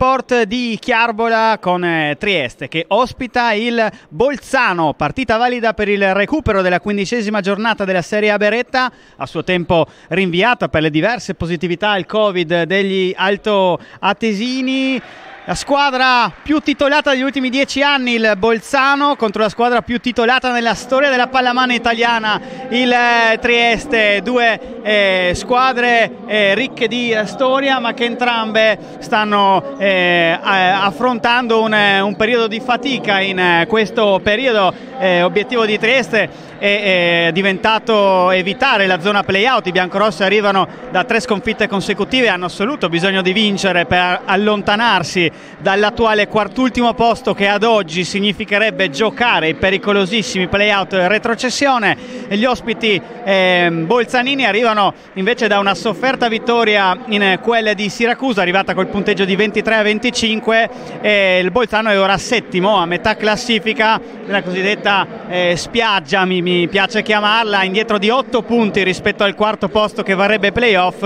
Sport di Chiarbola con eh, Trieste che ospita il Bolzano, partita valida per il recupero della quindicesima giornata della Serie A Beretta, a suo tempo rinviata per le diverse positività al Covid degli altoatesini. La squadra più titolata degli ultimi dieci anni, il Bolzano, contro la squadra più titolata nella storia della pallamano italiana, il eh, Trieste. Due eh, squadre eh, ricche di eh, storia, ma che entrambe stanno eh, affrontando un, un, periodo di fatica in questo periodo. obiettivo di Trieste è, è diventato evitare la zona playout. I biancorossi arrivano da tre sconfitte consecutive hanno assoluto bisogno di vincere per allontanarsi dall'attuale quartultimo posto che ad oggi significherebbe giocare i pericolosissimi playout retrocessione. Gli ospiti eh, bolzanini arrivano invece da una sofferta vittoria in quelle di Siracusa, arrivata col punteggio di 23 a 25 e il Bolzano è ora settimo a metà classifica nella cosiddetta eh, spiaggia, mi, mi piace chiamarla, indietro di 8 punti rispetto al quarto posto che varrebbe playoff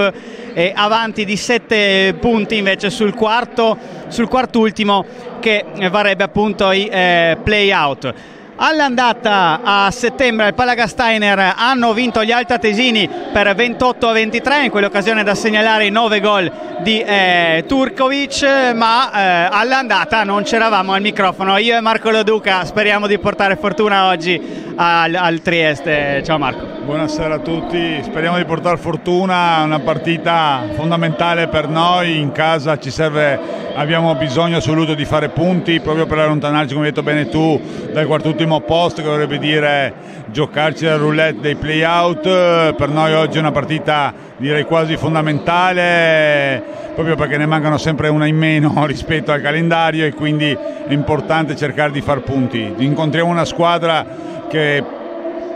e avanti di 7 punti invece sul quarto, sul quartultimo che varrebbe appunto i eh, playout. All'andata a settembre al Palagasteiner hanno vinto gli altatesini per 28 a 23, in quell'occasione da segnalare i 9 gol di eh, Turkovic, ma eh, all'andata non c'eravamo al microfono. Io e Marco Loduca speriamo di portare fortuna oggi al, al Trieste. Ciao Marco. Buonasera a tutti, speriamo di portare fortuna, una partita fondamentale per noi, in casa ci serve, abbiamo bisogno assoluto di fare punti proprio per allontanarci, come hai detto bene tu, dal quartultimo posto che vorrebbe dire giocarci la roulette dei playout, per noi oggi è una partita direi quasi fondamentale proprio perché ne mancano sempre una in meno rispetto al calendario e quindi è importante cercare di far punti. Incontriamo una squadra che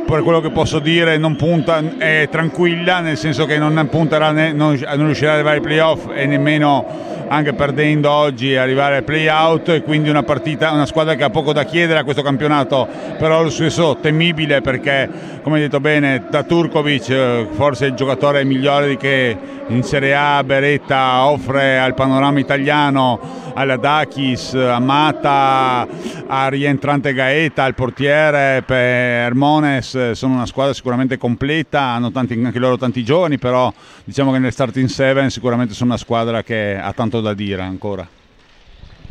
per quello che posso dire punta, è tranquilla, nel senso che non punterà né, non, non riuscirà ad arrivare ai playoff e nemmeno anche perdendo oggi arrivare ai playout. E quindi una partita, una squadra che ha poco da chiedere a questo campionato, però lo stesso temibile perché come hai detto bene da Turkovic eh, forse il giocatore migliore che in Serie A Beretta offre al panorama italiano alla Dakis, a Mata, a rientrante Gaeta, al portiere, per Hermones, sono una squadra sicuramente completa, hanno tanti, anche loro tanti giovani, però diciamo che nel starting 7 sicuramente sono una squadra che ha tanto da dire ancora.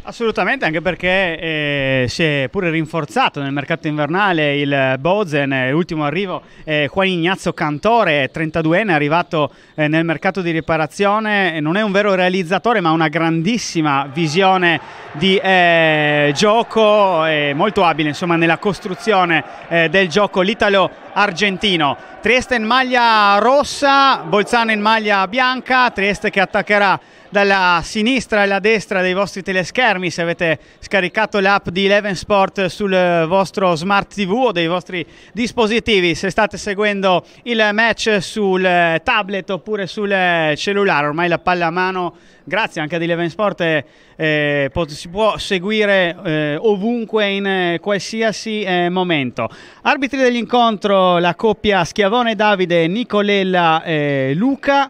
Assolutamente, anche perché eh, si è pure rinforzato nel mercato invernale il Bozen, l'ultimo arrivo eh, Juan Ignazio Cantore, 32enne, arrivato eh, nel mercato di riparazione, non è un vero realizzatore ma una grandissima visione di eh, gioco, molto abile insomma, nella costruzione eh, del gioco l'italo-argentino. Trieste in maglia rossa, Bolzano in maglia bianca, Trieste che attaccherà dalla sinistra alla destra dei vostri teleschermi se avete scaricato l'app di Eleven Sport sul vostro smart tv o dei vostri dispositivi se state seguendo il match sul tablet oppure sul cellulare ormai la palla a mano grazie anche ad Eleven Sport eh, eh, si può seguire eh, ovunque in eh, qualsiasi eh, momento. Arbitri dell'incontro la coppia Schiavone Davide Nicolella eh, Luca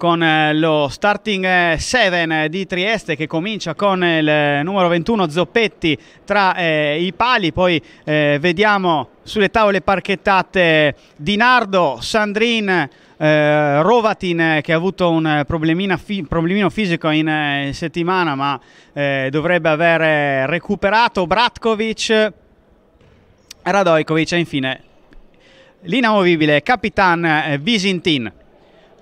con eh, lo starting 7 eh, di Trieste che comincia con il eh, numero 21 Zoppetti tra eh, i pali, poi eh, vediamo sulle tavole parchettate Dinardo, Sandrin, eh, Rovatin che ha avuto un fi- problemino fisico in settimana ma dovrebbe aver recuperato, Bratkovic, Radojkovic e infine l'inamovibile Capitan Visintin.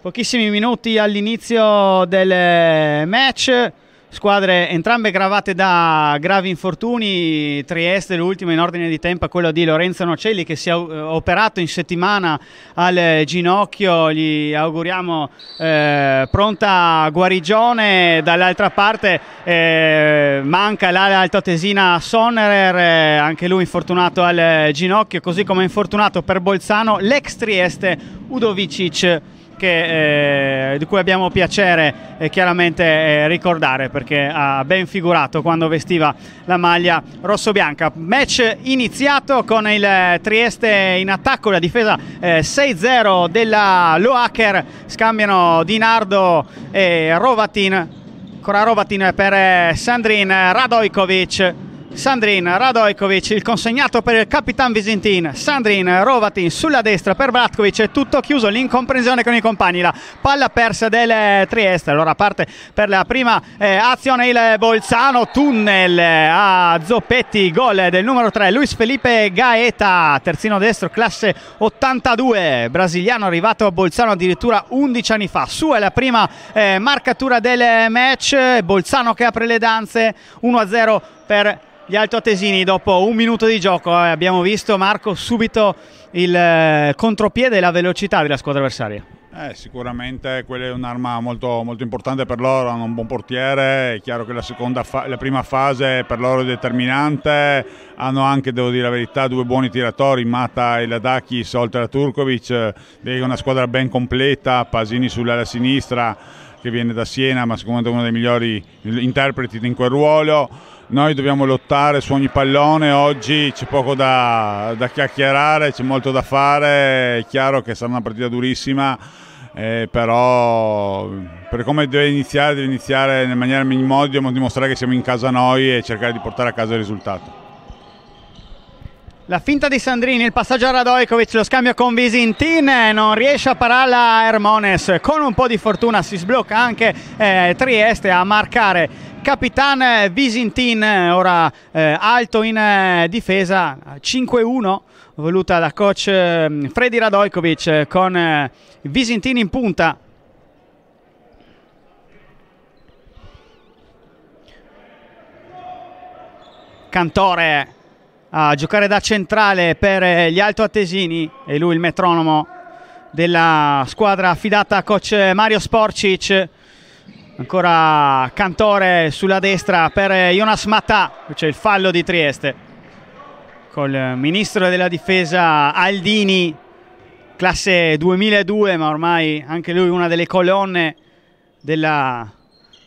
Pochissimi minuti all'inizio del match, squadre entrambe gravate da gravi infortuni, Trieste l'ultimo in ordine di tempo è quello di Lorenzo Nocelli che si è operato in settimana al ginocchio, gli auguriamo eh, pronta guarigione, dall'altra parte eh, manca l'ala altoatesina Sonnerer, eh, anche lui infortunato al ginocchio, così come infortunato per Bolzano l'ex Trieste Udovicic che, eh, di cui abbiamo piacere eh, chiaramente eh, ricordare perché ha ben figurato quando vestiva la maglia rosso-bianca. Match iniziato con il Trieste in attacco, la difesa 6-0 eh, della Loacker, scambiano Dinardo e Rovatin Ancora Rovatin per Sandrin Radojkovic. Sandrin Radojkovic, il consegnato per il Capitan Visintin. Sandrin Rovatin sulla destra per Bratkovic. È tutto chiuso, l'incomprensione con i compagni. La palla persa del Trieste. Allora parte per la prima eh, azione il Bolzano. Tunnel a Zoppetti. Gol del numero 3, Luis Felipe Gaeta. Terzino destro, classe 82. Brasiliano arrivato a Bolzano addirittura 11 anni fa. Su è la prima eh, marcatura del match. Bolzano che apre le danze 1-0 per gli altoatesini dopo un minuto di gioco eh, abbiamo visto Marco subito il eh, contropiede e la velocità della squadra avversaria. Eh, sicuramente quella è un'arma molto, molto, importante per loro, hanno un buon portiere, è chiaro che la, la, prima fase per loro è determinante, hanno anche, devo dire la verità, due buoni tiratori, Mata e Ladakis oltre a Turkovic, è una squadra ben completa, Pasini sull'ala sinistra che viene da Siena ma sicuramente uno dei migliori interpreti in quel ruolo noi dobbiamo lottare su ogni pallone, oggi c'è poco da, da chiacchierare, c'è molto da fare, è chiaro che sarà una partita durissima, eh, però per come deve iniziare, deve iniziare in maniera minimodia, dobbiamo dimostrare che siamo in casa noi e cercare di portare a casa il risultato. La finta di Sandrini, il passaggio a Radojkovic, lo scambio con Visintin, non riesce a pararla Hermones, con un po' di fortuna si sblocca anche eh, Trieste a marcare Capitan Visintin, ora eh, alto in eh, difesa, 5-1, voluta da coach eh, Freddy Radojkovic con eh, Visintin in punta. Cantore a giocare da centrale per gli altoatesini e lui il metronomo della squadra affidata a coach Mario Sporcic ancora Cantore sulla destra per Jonas Mattà c'è il fallo di Trieste col ministro della difesa Aldini classe 2002 ma ormai anche lui una delle colonne della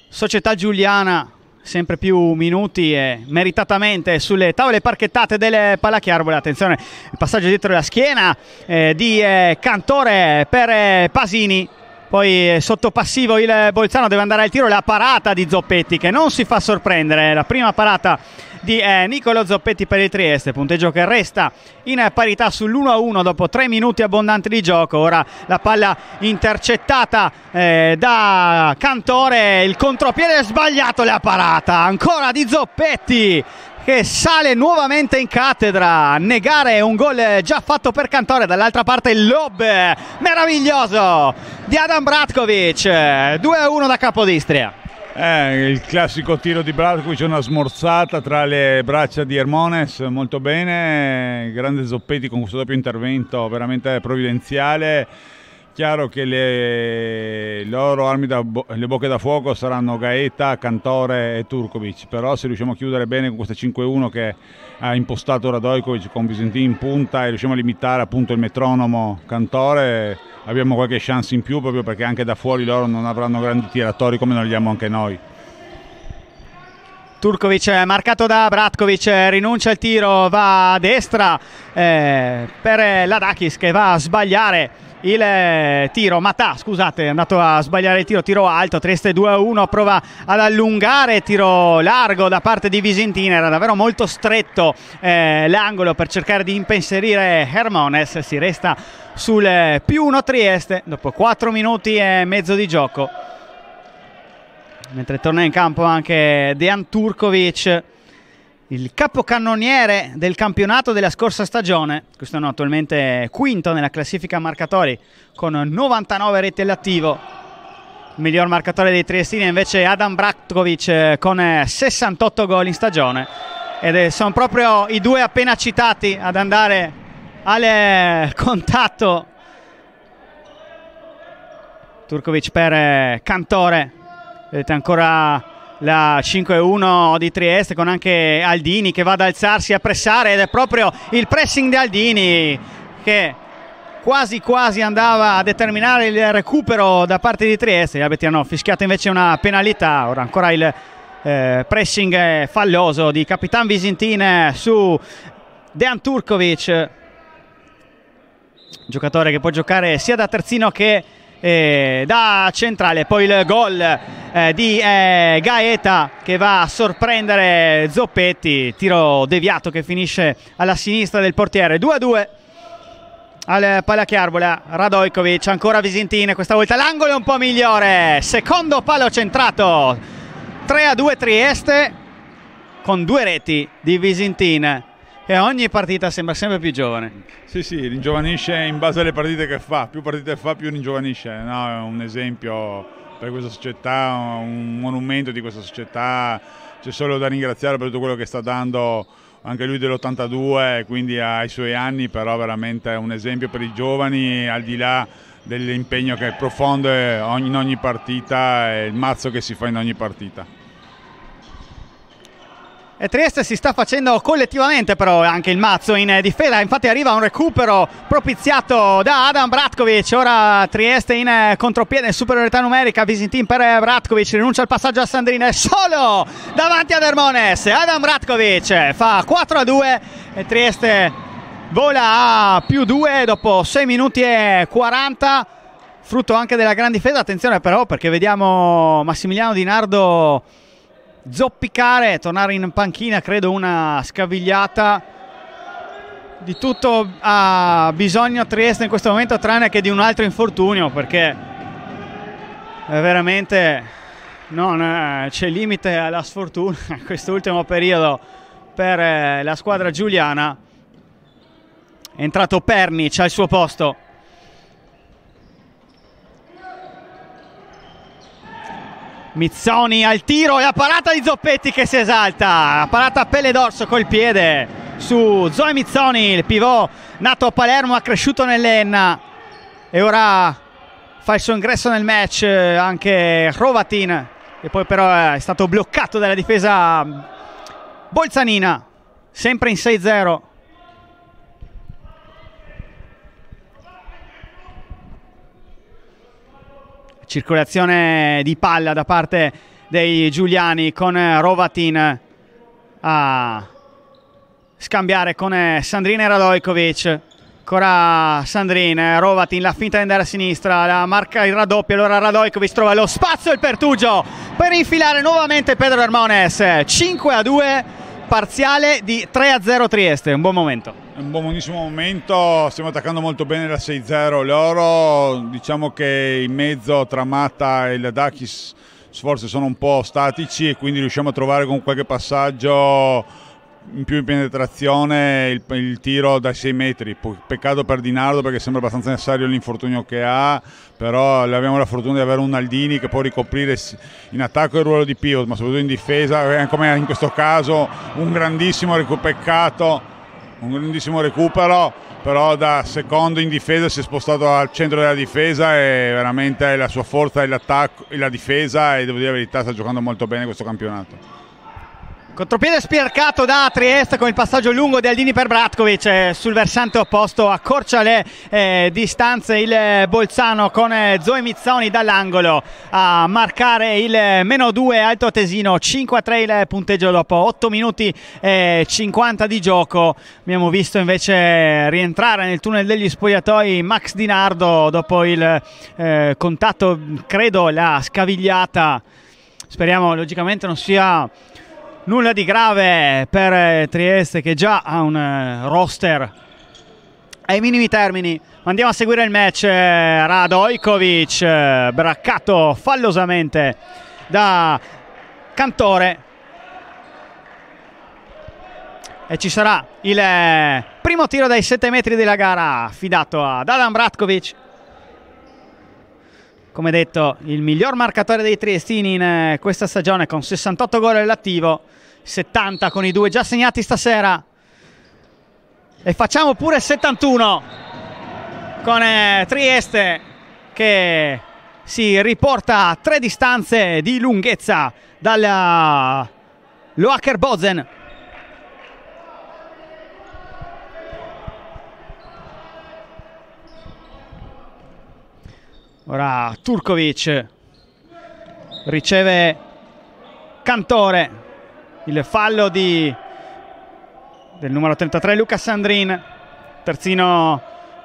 società giuliana sempre più minuti e meritatamente sulle tavole parchettate delle Palachiarbole. Attenzione, il passaggio dietro la schiena eh, di eh, Cantore per eh, Pasini. Poi eh, sotto passivo il Bolzano deve andare al tiro, la parata di Zoppetti che non si fa sorprendere, la prima parata di eh, Nicolo Zoppetti per il Trieste, punteggio che resta in parità sull'1-1 dopo tre minuti abbondanti di gioco, ora la palla intercettata eh, da Cantore, il contropiede sbagliato, la parata ancora di Zoppetti che sale nuovamente in cattedra. Negare un gol già fatto per Cantore dall'altra parte il lob. Meraviglioso di Adam Bratkovic. 2-1 da Capodistria. Eh, il classico tiro di Bratkovic, una smorzata tra le braccia di Hermones, molto bene, grande Zoppetti con questo doppio intervento veramente provvidenziale. Chiaro che le loro armi, da, le bocche da fuoco saranno Gaeta, Cantore e Turkovic, però se riusciamo a chiudere bene con queste 5-1 che ha impostato Radojkovic con Visentin in punta e riusciamo a limitare appunto il metronomo Cantore, abbiamo qualche chance in più proprio perché anche da fuori loro non avranno grandi tiratori come non li abbiamo anche noi. Turkovic marcato da Bratkovic, rinuncia al tiro, va a destra eh, per Ladakis che va a sbagliare il eh, tiro. Matà, scusate, è andato a sbagliare il tiro, tiro alto, Trieste 2-1, prova ad allungare, tiro largo da parte di Visentina, era davvero molto stretto eh, l'angolo per cercare di impensierire Hermones, si resta sul eh, più 1 Trieste dopo 4 minuti e mezzo di gioco. Mentre torna in campo anche Dejan Turkovic il capocannoniere del campionato della scorsa stagione, quest'anno attualmente quinto nella classifica marcatori con 99 reti all'attivo. Il miglior marcatore dei Triestini è invece Adam Bratkovic eh, con 68 gol in stagione ed sono proprio i due appena citati ad andare al eh, contatto. Turkovic per eh, Cantore, vedete ancora la 5-1 di Trieste con anche Aldini che va ad alzarsi a pressare ed è proprio il pressing di Aldini che quasi quasi andava a determinare il recupero da parte di Trieste. Gli arbitri hanno fischiato invece una penalità. Ora ancora il eh, pressing falloso di Capitan Visintin su Dejan Turkovic. Giocatore che può giocare sia da terzino che eh, da centrale. Poi il gol eh, di eh, Gaeta che va a sorprendere Zoppetti, tiro deviato che finisce alla sinistra del portiere. 2-2 al Palachiarbola, Radojkovic, ancora Visintin, questa volta l'angolo è un po' migliore, secondo palo centrato, 3-2 Trieste con due reti di Visintin e ogni partita sembra sempre più giovane. Sì, sì, ringiovanisce in base alle partite che fa, più partite fa più ringiovanisce, no, è un esempio per questa società, un monumento di questa società, c'è solo da ringraziare per tutto quello che sta dando anche lui dell'82, quindi ai suoi anni, però veramente è un esempio per i giovani, al di là dell'impegno che è profondo in ogni partita e il mazzo che si fa in ogni partita. E Trieste si sta facendo collettivamente però anche il mazzo in difesa, infatti arriva un recupero propiziato da Adam Bratkovic, ora Trieste in contropiede in superiorità numerica, Visintin per Bratkovic, rinuncia al passaggio a Sandrine, solo davanti ad Ermones, Adam Bratkovic fa 4 a 2 e Trieste vola a più 2 dopo 6 minuti e 40 frutto anche della gran difesa, attenzione però perché vediamo Massimiliano Di Nardo zoppicare, tornare in panchina, credo una scavigliata. Di tutto ha bisogno Trieste in questo momento, tranne che di un altro infortunio, perché veramente non c'è limite alla sfortuna in quest'ultimo periodo per eh, la squadra giuliana. È entrato Pernic al suo posto. Mizzoni al tiro e la parata di Zoppetti che si esalta. La parata a pelle d'orso col piede su Zoe Mizzoni, il pivot nato a Palermo, ha cresciuto nell'Enna e ora fa il suo ingresso nel match eh, anche Rovatin e poi però è stato bloccato dalla difesa Bolzanina, sempre in 6-0. Circolazione di palla da parte dei Giuliani con Rovatin a scambiare con Sandrine Radojkovic ancora Sandrin, Rovatin la finta di andare a sinistra, la marca il raddoppio, allora Radojkovic trova lo spazio e il pertugio per infilare nuovamente Pedro Hermones, 5 a 2 parziale di 3 a 0 Trieste, un buon momento. Un buonissimo momento, stiamo attaccando molto bene la 6-0 loro, diciamo che in mezzo tra Matta e il Dakis forse sono un po' statici e quindi riusciamo a trovare con qualche passaggio in più in penetrazione il, il, tiro dai 6 metri. Peccato per Dinardo perché sembra abbastanza necessario l'infortunio che ha, però abbiamo la fortuna di avere un Aldini che può ricoprire in attacco il ruolo di pivot, ma soprattutto in difesa, come in questo caso un grandissimo peccato, un grandissimo recupero, però da secondo in difesa si è spostato al centro della difesa e veramente la sua forza è l'attacco e la difesa e devo dire la verità sta giocando molto bene questo campionato. Contropiede spiarcato da Trieste con il passaggio lungo di Aldini per Bratkovic eh, sul versante opposto accorcia le eh, distanze il Bolzano con eh, Zoe Mizzoni dall'angolo a marcare il meno 2 Alto Tesino 5 a 3 il punteggio dopo 8 minuti e 50 di gioco. Abbiamo visto invece rientrare nel tunnel degli spogliatoi Max Di Nardo dopo il eh, contatto credo la scavigliata. Speriamo logicamente non sia nulla di grave per eh, Trieste che già ha un eh, roster ai minimi termini. Andiamo a seguire il match. Eh, Radojkovic braccato fallosamente da Cantore. E ci sarà il primo tiro dai 7 metri della gara affidato ad Adam Bratkovic. Come detto, il miglior marcatore dei triestini in questa stagione con 68 gol all'attivo 70 con i due già segnati stasera. E facciamo pure 71 con eh, Trieste che si riporta a tre distanze di lunghezza dalla Loacker Bozen ora Turkovic riceve Cantore il fallo di, del numero 33 Luca Sandrin, terzino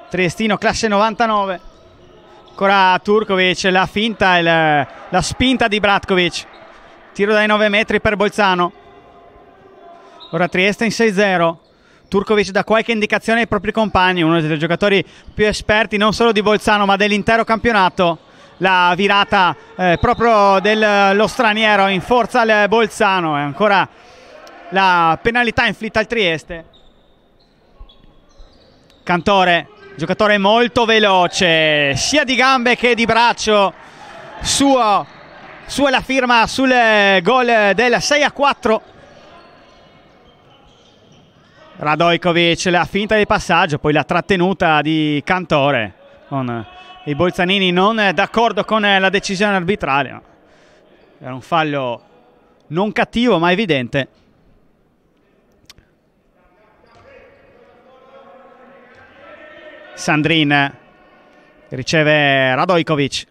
triestino classe 99. Ancora Turkovic, la finta, il, la spinta di Bratkovic. Tiro dai 9 metri per Bolzano. Ora Trieste in 6-0. Turkovic dà qualche indicazione ai propri compagni, uno dei giocatori più esperti non solo di Bolzano ma dell'intero campionato. La virata eh, proprio dello straniero in forza al Bolzano e ancora la penalità inflitta al Trieste. Cantore, giocatore molto veloce, sia di gambe che di braccio. Suo, sua la firma sul gol del 6 a 4. Radojkovic, la finta di passaggio, poi la trattenuta di Cantore. Con i Bolzanini non d'accordo con la decisione arbitrale. Era un fallo non cattivo ma evidente. Sandrin riceve Radojkovic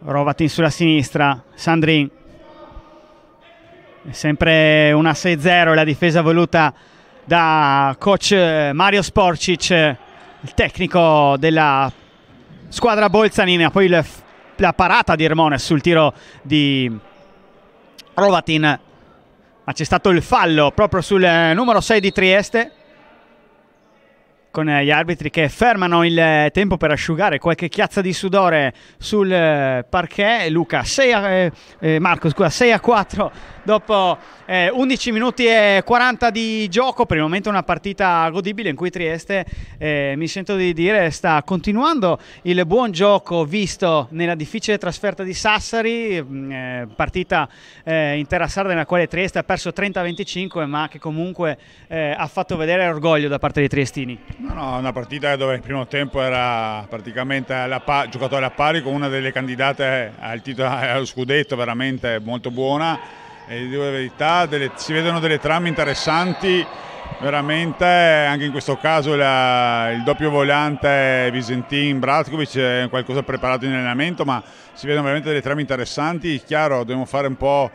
Rovatin sulla sinistra Sandrin sempre una 6-0 la difesa voluta da coach Mario Sporcic il tecnico della squadra bolzanina poi il, la parata di Ermone sul tiro di Rovatin ma c'è stato il fallo proprio sul numero 6 di Trieste con gli arbitri che fermano il tempo per asciugare qualche chiazza di sudore sul eh, parquet. Luca 6 a, eh, eh, Marco, scusa, 6 a 4 dopo eh, 11 minuti e 40 di gioco. Per il momento una partita godibile in cui Trieste, eh, mi sento di dire, sta continuando il buon gioco visto nella difficile trasferta di Sassari, mm, eh, partita intera sarda nella quale Trieste ha perso 30-25 ma che comunque ha fatto vedere orgoglio da parte dei triestini. No, no, una partita dove il primo tempo era praticamente pa- giocatore a pari con una delle candidate al titolo, allo scudetto, veramente molto buona. E devo la verità, delle, si vedono delle trame interessanti, veramente, anche in questo caso la, il doppio volante Visentin Bratkovic è qualcosa preparato in allenamento, ma si vedono veramente delle trame interessanti. Chiaro, dobbiamo fare un po'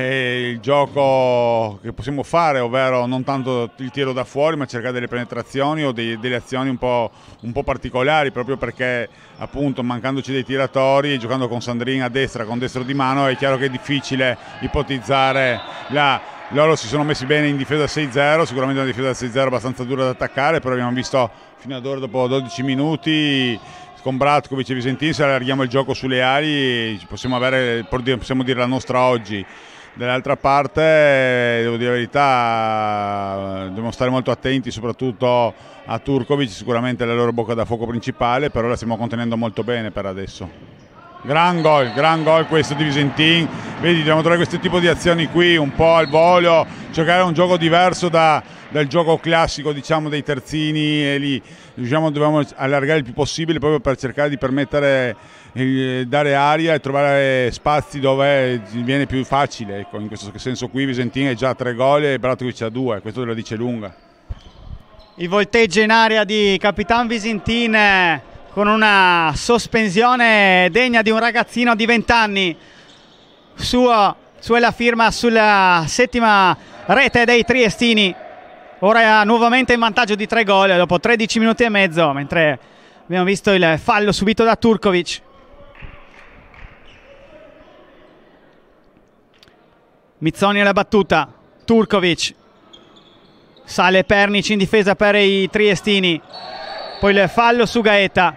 il gioco che possiamo fare, ovvero non tanto il tiro da fuori, ma cercare delle penetrazioni o dei, delle azioni un po', un po', particolari, proprio perché appunto mancandoci dei tiratori, giocando con Sandrina a destra, con destro di mano, è chiaro che è difficile ipotizzare la... Loro si sono messi bene in difesa 6-0, sicuramente una difesa 6-0 abbastanza dura da attaccare, però abbiamo visto fino ad ora dopo 12 minuti con Bratkovic e Visentin se allarghiamo il gioco sulle ali possiamo, avere, possiamo dire la nostra oggi Dall'altra parte, devo dire la verità, dobbiamo stare molto attenti soprattutto a Turkovic, sicuramente la loro bocca da fuoco principale, però la stiamo contenendo molto bene per adesso. Gran gol, gran gol questo di Visentin, vedi dobbiamo trovare questo tipo di azioni qui, un po' al volo, cercare un gioco diverso da, dal gioco classico diciamo dei terzini e lì diciamo, dobbiamo allargare il più possibile proprio per cercare di permettere eh, dare aria e trovare spazi dove viene più facile. Ecco, in questo senso qui Visentin è già a tre gol e Bratovic a due, questo te lo dice lunga. Il volteggio in aria di Capitan Visentin eh, con una sospensione degna di un ragazzino di 20 anni. Sua, sua è la firma sulla settima rete dei triestini. Ora nuovamente in vantaggio di tre gol dopo 13 minuti e mezzo, mentre abbiamo visto il fallo subito da Turkovic. Mizzoni alla battuta, Turkovic, sale Pernic in difesa per i triestini, poi il fallo su Gaeta,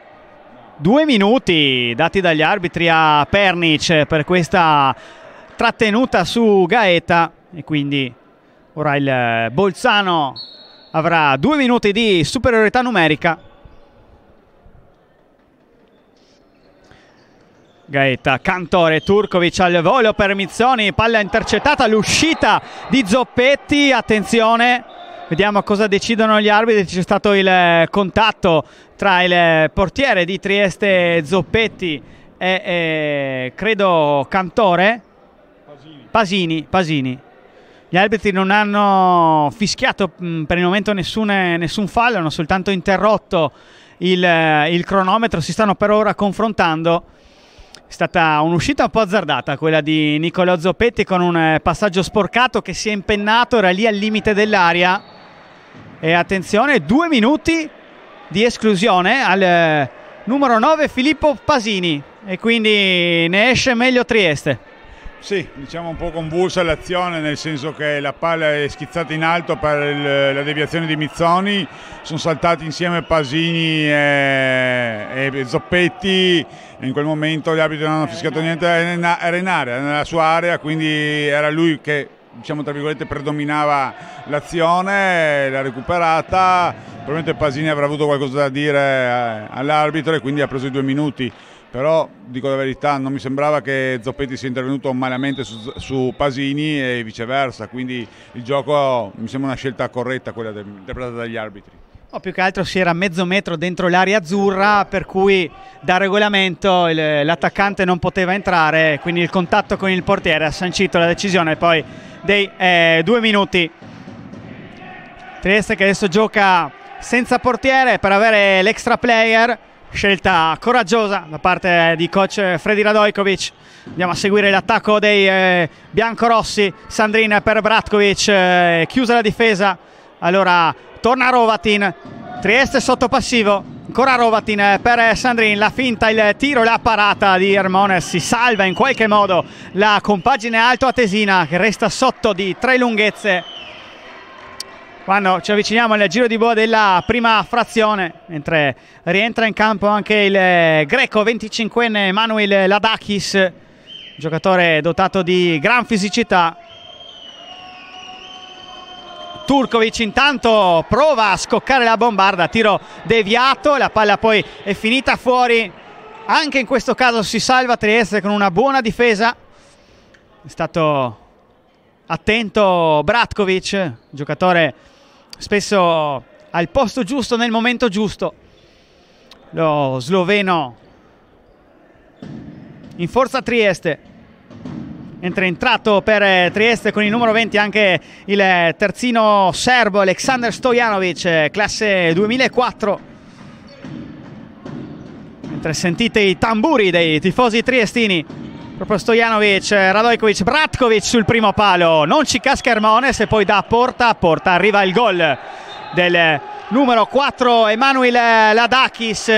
due minuti dati dagli arbitri a Pernic per questa trattenuta su Gaeta. E quindi ora il Bolzano avrà due minuti di superiorità numerica Gaeta, Cantore, Turkovic al volo per Mizzoni, palla intercettata, l'uscita di Zoppetti, attenzione, vediamo cosa decidono gli arbitri, c'è stato il contatto tra il portiere di Trieste Zoppetti e, e credo Cantore, Pasini, Pasini. Gli arbitri non hanno fischiato per il momento nessun, nessun fallo, hanno soltanto interrotto il, il cronometro, si stanno per ora confrontando stata un'uscita un po' azzardata quella di Nicolò Zoppetti con un eh, passaggio sporcato che si è impennato, era lì al limite dell'aria. E attenzione, due minuti di esclusione al eh, numero 9 Filippo Pasini e quindi ne esce meglio Trieste. Sì, diciamo un po' convulsa l'azione, nel senso che la palla è schizzata in alto per il, la deviazione di Mizzoni, sono saltati insieme Pasini e, e Zoppetti, in quel momento gli arbitri non hanno fischiato niente, era in area, nella sua area, quindi era lui che diciamo tra virgolette predominava l'azione, l'ha recuperata, probabilmente Pasini avrà avuto qualcosa da dire eh, all'arbitro e quindi ha preso i due minuti. Però dico la verità non mi sembrava che Zoppetti sia intervenuto malamente su, su Pasini e viceversa, quindi il gioco mi sembra una scelta corretta quella interpretata dagli arbitri. O più che altro si era mezzo metro dentro l'area azzurra, per cui da regolamento l'attaccante non poteva entrare, quindi il contatto con il portiere ha sancito la decisione poi dei eh, due minuti. Trieste che adesso gioca senza portiere per avere l'extra player scelta coraggiosa da parte di coach Freddy Radojkovic. Andiamo a seguire l'attacco dei eh, biancorossi. Sandrin per Bratkovic, eh, chiusa la difesa. Allora torna Rovatin. Trieste sotto passivo. Ancora Rovatin per Sandrin. La finta, il tiro, la parata di Hermones. Si salva in qualche modo la compagine alto atesina che resta sotto di tre lunghezze quando ci avviciniamo al giro di boa della prima frazione, mentre rientra in campo anche il eh, greco 25enne Manuel Ladakis, giocatore dotato di gran fisicità. Turkovic intanto prova a scoccare la bombarda, tiro deviato, la palla poi è finita fuori. Anche in questo caso si salva Trieste con una buona difesa. È stato attento Bratkovic, giocatore spesso al posto giusto nel momento giusto. Lo sloveno in forza Trieste. Entra entrato per Trieste con il numero 20 anche il terzino serbo Aleksandar Stojanovic, classe 2004. Mentre sentite i tamburi dei tifosi triestini proprio Stojanovic, Radojkovic, Bratkovic sul primo palo, non ci casca Hermones e poi da porta a porta arriva il gol del numero 4 Emanuele Ladakis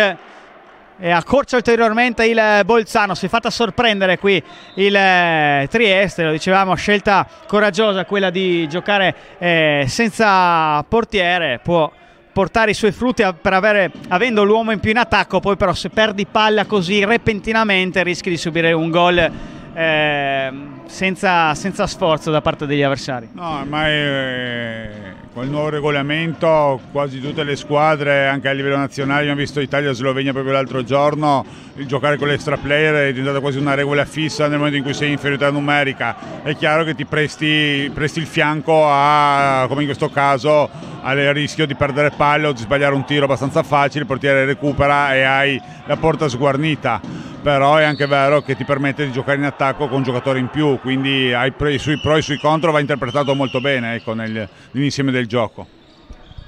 e accorcia ulteriormente il Bolzano, si è fatta sorprendere qui il eh, Trieste, lo dicevamo, scelta coraggiosa quella di giocare eh, senza portiere, può portare i suoi frutti per avere, avendo l'uomo in più in attacco, poi però se perdi palla così repentinamente rischi di subire un gol eh, senza, senza, sforzo da parte degli avversari. No, ma eh, con il nuovo regolamento quasi tutte le squadre, anche a livello nazionale, abbiamo visto Italia-Slovenia proprio l'altro giorno, il giocare con l'extra player è diventata quasi una regola fissa nel momento in cui sei in inferiorità numerica. È chiaro che ti presti, presti il fianco a, come in questo caso, al rischio di perdere palle o di sbagliare un tiro abbastanza facile, il portiere recupera e hai la porta sguarnita. Però è anche vero che ti permette di giocare in attacco con un giocatore in più, quindi i sui pro e sui contro va interpretato molto bene ecco, nell'insieme del gioco.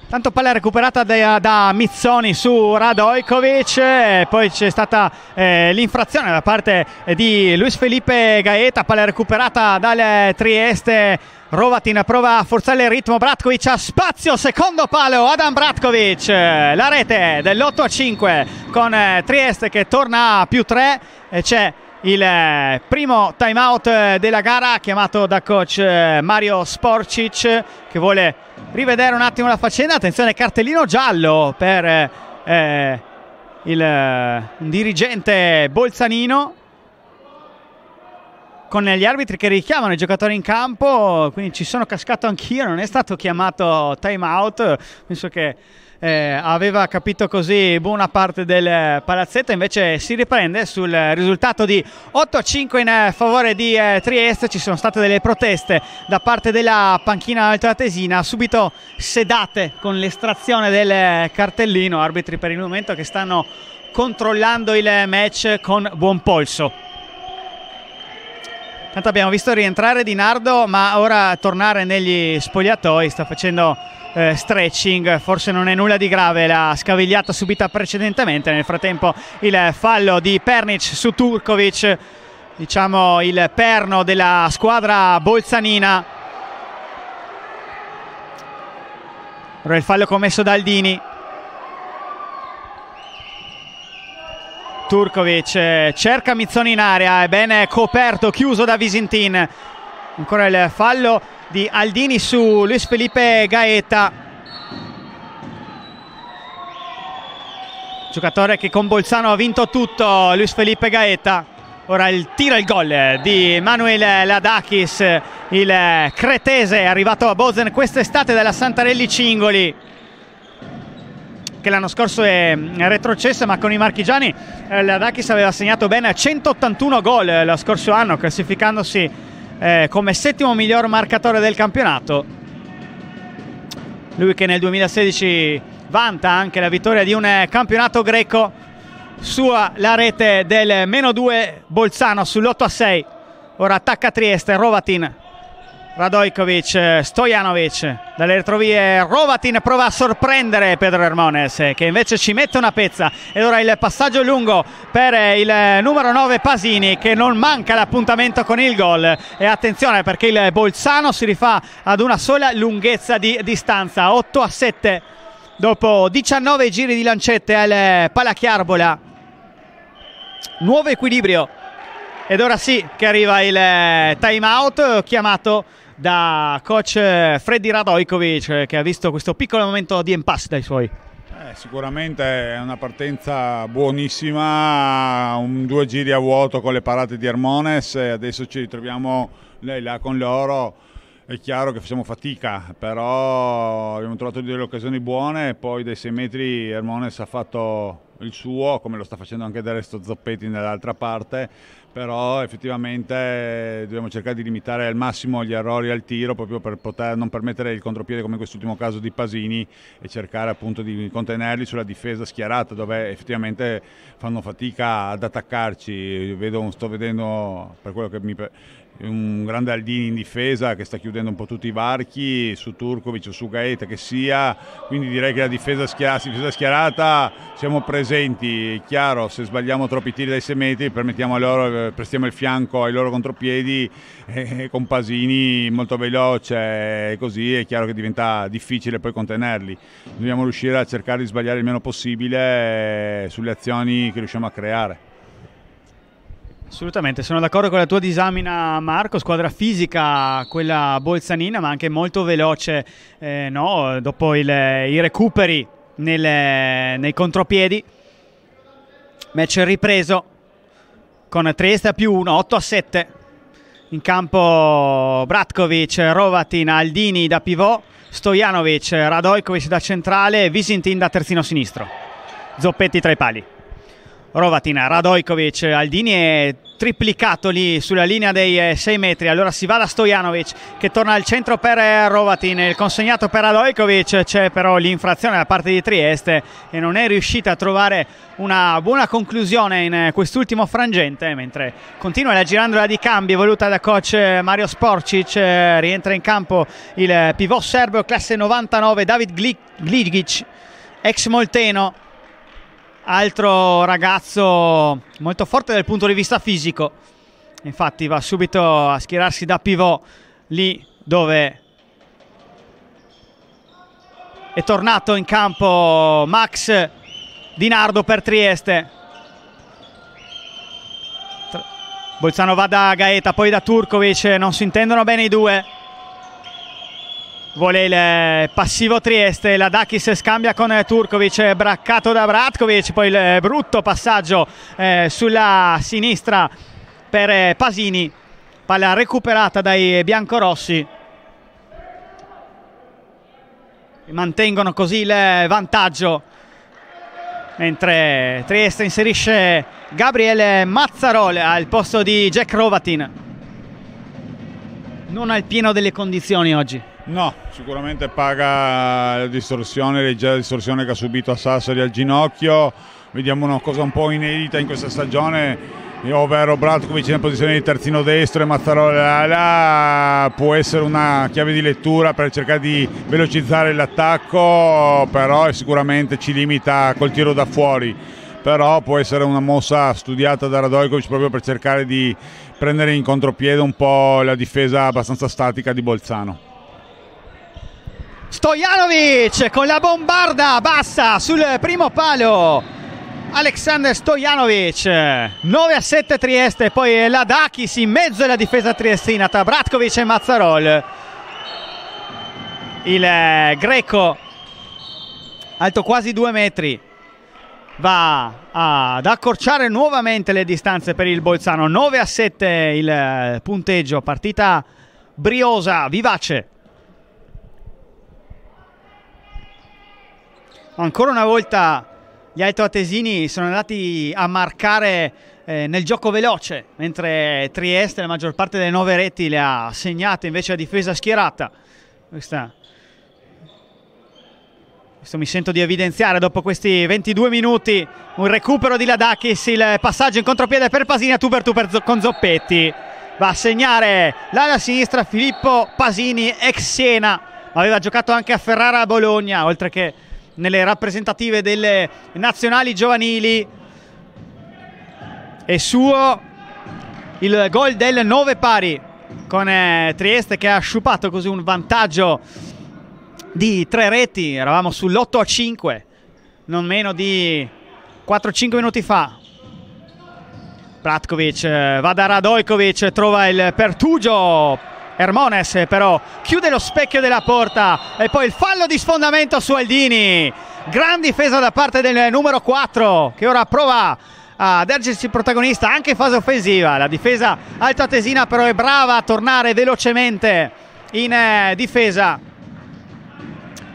Tanto palla recuperata da, da Mizzoni su Radojkovic, poi c'è stata eh, l'infrazione da parte di Luis Felipe Gaeta, palla recuperata dal Trieste. Rovatin prova a forzare il ritmo, Bratkovic ha spazio, secondo palo, Adam Bratkovic, la rete dell'8 a 5 con eh, Trieste che torna a più 3 e c'è il eh, primo time out eh, della gara chiamato da coach eh, Mario Sporcic che vuole rivedere un attimo la faccenda. Attenzione cartellino giallo per eh, il dirigente Bolzanino. Con gli arbitri che richiamano i giocatori in campo quindi ci sono cascato anch'io non è stato chiamato time out penso che eh, aveva capito così buona parte del palazzetto, invece si riprende sul risultato di 8-5 in favore di eh, Trieste, ci sono state delle proteste da parte della panchina altoatesina, subito sedate con l'estrazione del cartellino, arbitri per il momento che stanno controllando il match con buon polso. Tanto abbiamo visto rientrare Di Nardo, ma ora tornare negli spogliatoi. Sta facendo eh, stretching, forse non è nulla di grave la scavigliata subita precedentemente, nel frattempo il fallo di Pernic su Turkovic, diciamo il perno della squadra bolzanina. Ora il fallo commesso da Aldini. Turkovic cerca Mizzoni in area, è bene coperto, chiuso da Visintin. Ancora il fallo di Aldini su Luis Felipe Gaeta. Giocatore che con Bolzano ha vinto tutto, Luis Felipe Gaeta. Ora il tiro e il gol di Manuel Ladakis, il cretese arrivato a Bozen quest'estate dalla Santarelli Cingoli che l'anno scorso è retrocesso ma con i marchigiani eh, Ladakis aveva segnato bene 181 gol lo scorso anno classificandosi eh, come settimo miglior marcatore del campionato. Lui che nel 2016 vanta anche la vittoria di un campionato greco. Sua la rete del meno 2 Bolzano sull'8 a 6 ora attacca Trieste Rovatin Radojkovic, Stojanovic dalle retrovie Rovatin prova a sorprendere Pedro Hermones che invece ci mette una pezza. Ed ora il passaggio lungo per il numero 9 Pasini che non manca l'appuntamento con il gol. E attenzione perché il Bolzano si rifà ad una sola lunghezza di distanza 8 a 7 dopo 19 giri di lancette al Palachiarbola nuovo equilibrio. Ed ora sì che arriva il time out chiamato da coach Freddy Radojkovic che ha visto questo piccolo momento di impasse dai suoi. Eh, sicuramente è una partenza buonissima, un, due giri a vuoto con le parate di Armones e adesso ci ritroviamo lei là con loro. È chiaro che facciamo fatica, però abbiamo trovato delle occasioni buone e poi dai 6 metri Armones ha fatto il suo, come lo sta facendo anche del resto Zoppetti nell'altra parte, però effettivamente dobbiamo cercare di limitare al massimo gli errori al tiro proprio per poter non permettere il contropiede come in quest'ultimo caso di Pasini e cercare appunto di contenerli sulla difesa schierata dove effettivamente fanno fatica ad attaccarci. Vedo, sto vedendo per quello che mi un grande Aldini in difesa che sta chiudendo un po' tutti i varchi su Turkovic o su Gaeta che sia, quindi direi che la difesa, schierata, difesa schierata siamo presenti, è chiaro se sbagliamo troppi tiri dai 6 metri loro, eh, prestiamo il fianco ai loro contropiedi eh, con Pasini molto veloce e così è chiaro che diventa difficile poi contenerli, dobbiamo riuscire a cercare di sbagliare il meno possibile eh, sulle azioni che riusciamo a creare. Assolutamente, sono d'accordo con la tua disamina Marco, squadra fisica quella bolzanina ma anche molto veloce eh, no? dopo il, i recuperi nel, nei contropiedi. Match ripreso con Trieste a più 1, 8 a 7. In campo Bratkovic, Rovatin, Aldini da pivot, Stojanovic, Radojkovic da centrale, Visintin da terzino sinistro. Zoppetti tra i pali. Rovatin, Radojkovic, Aldini è triplicato lì sulla linea dei 6 eh, metri, allora si va da Stojanovic che torna al centro per eh, Rovatin, il consegnato per Radojkovic, c'è però l'infrazione da parte di Trieste e non è riuscita a trovare una buona conclusione in eh, quest'ultimo frangente, mentre continua la girandola di cambi voluta da coach Mario Sporcic, rientra in campo il pivot serbo classe 99 David Gligic, ex Molteno altro ragazzo molto forte dal punto di vista fisico. Infatti va subito a schierarsi da pivot lì dove è tornato in campo Max Dinardo per Trieste. Bolzano va da Gaeta, poi da Turkovic, non si intendono bene i due vuole il passivo Trieste, la Dakis scambia con Turkovic, braccato da Bratkovic, poi il brutto passaggio eh, sulla sinistra per Pasini, palla recuperata dai biancorossi. Mantengono così il vantaggio mentre Trieste inserisce Gabriele Mazzarole al posto di Jack Rovatin. Non al pieno delle condizioni oggi. No, sicuramente paga la distorsione, leggera distorsione che ha subito a Sassari al ginocchio. Vediamo una cosa un po' inedita in questa stagione, ovvero Bratkovic in posizione di terzino destro e Mazzarola là può essere una chiave di lettura per cercare di velocizzare l'attacco, però sicuramente ci limita col tiro da fuori. Però può essere una mossa studiata da Radojkovic proprio per cercare di prendere in contropiede un po' la difesa abbastanza statica di Bolzano. Stojanovic con la bombarda bassa sul primo palo. Alexander Stojanovic 9 a 7 Trieste poi Ladakis in mezzo alla difesa triestina tra Bratkovic e Mazzarol. Il eh, greco alto quasi due metri va ad accorciare nuovamente le distanze per il Bolzano. 9 a 7 il eh, punteggio partita briosa vivace ancora una volta gli altoatesini sono andati a marcare eh, nel gioco veloce, mentre Trieste la maggior parte delle nove reti le ha segnate invece a difesa schierata. Questa, questo mi sento di evidenziare dopo questi 22 minuti. Un recupero di Ladakis, il passaggio in contropiede per Pasini a tu per tu per, con Zoppetti. Va a segnare l'ala sinistra Filippo Pasini, ex Siena. Aveva giocato anche a Ferrara a Bologna, oltre che nelle rappresentative delle nazionali giovanili. E suo il gol del 9 pari con eh, Trieste che ha sciupato così un vantaggio di tre reti. Eravamo sull'8 a 5, non meno di 4-5 minuti fa. Bratkovic eh, va da Radojkovic, trova il pertugio Hermones però chiude lo specchio della porta e poi il fallo di sfondamento su Aldini. Gran difesa da parte del numero 4 che ora prova ad ergersi protagonista anche in fase offensiva. La difesa altoatesina però è brava a tornare velocemente in eh, difesa.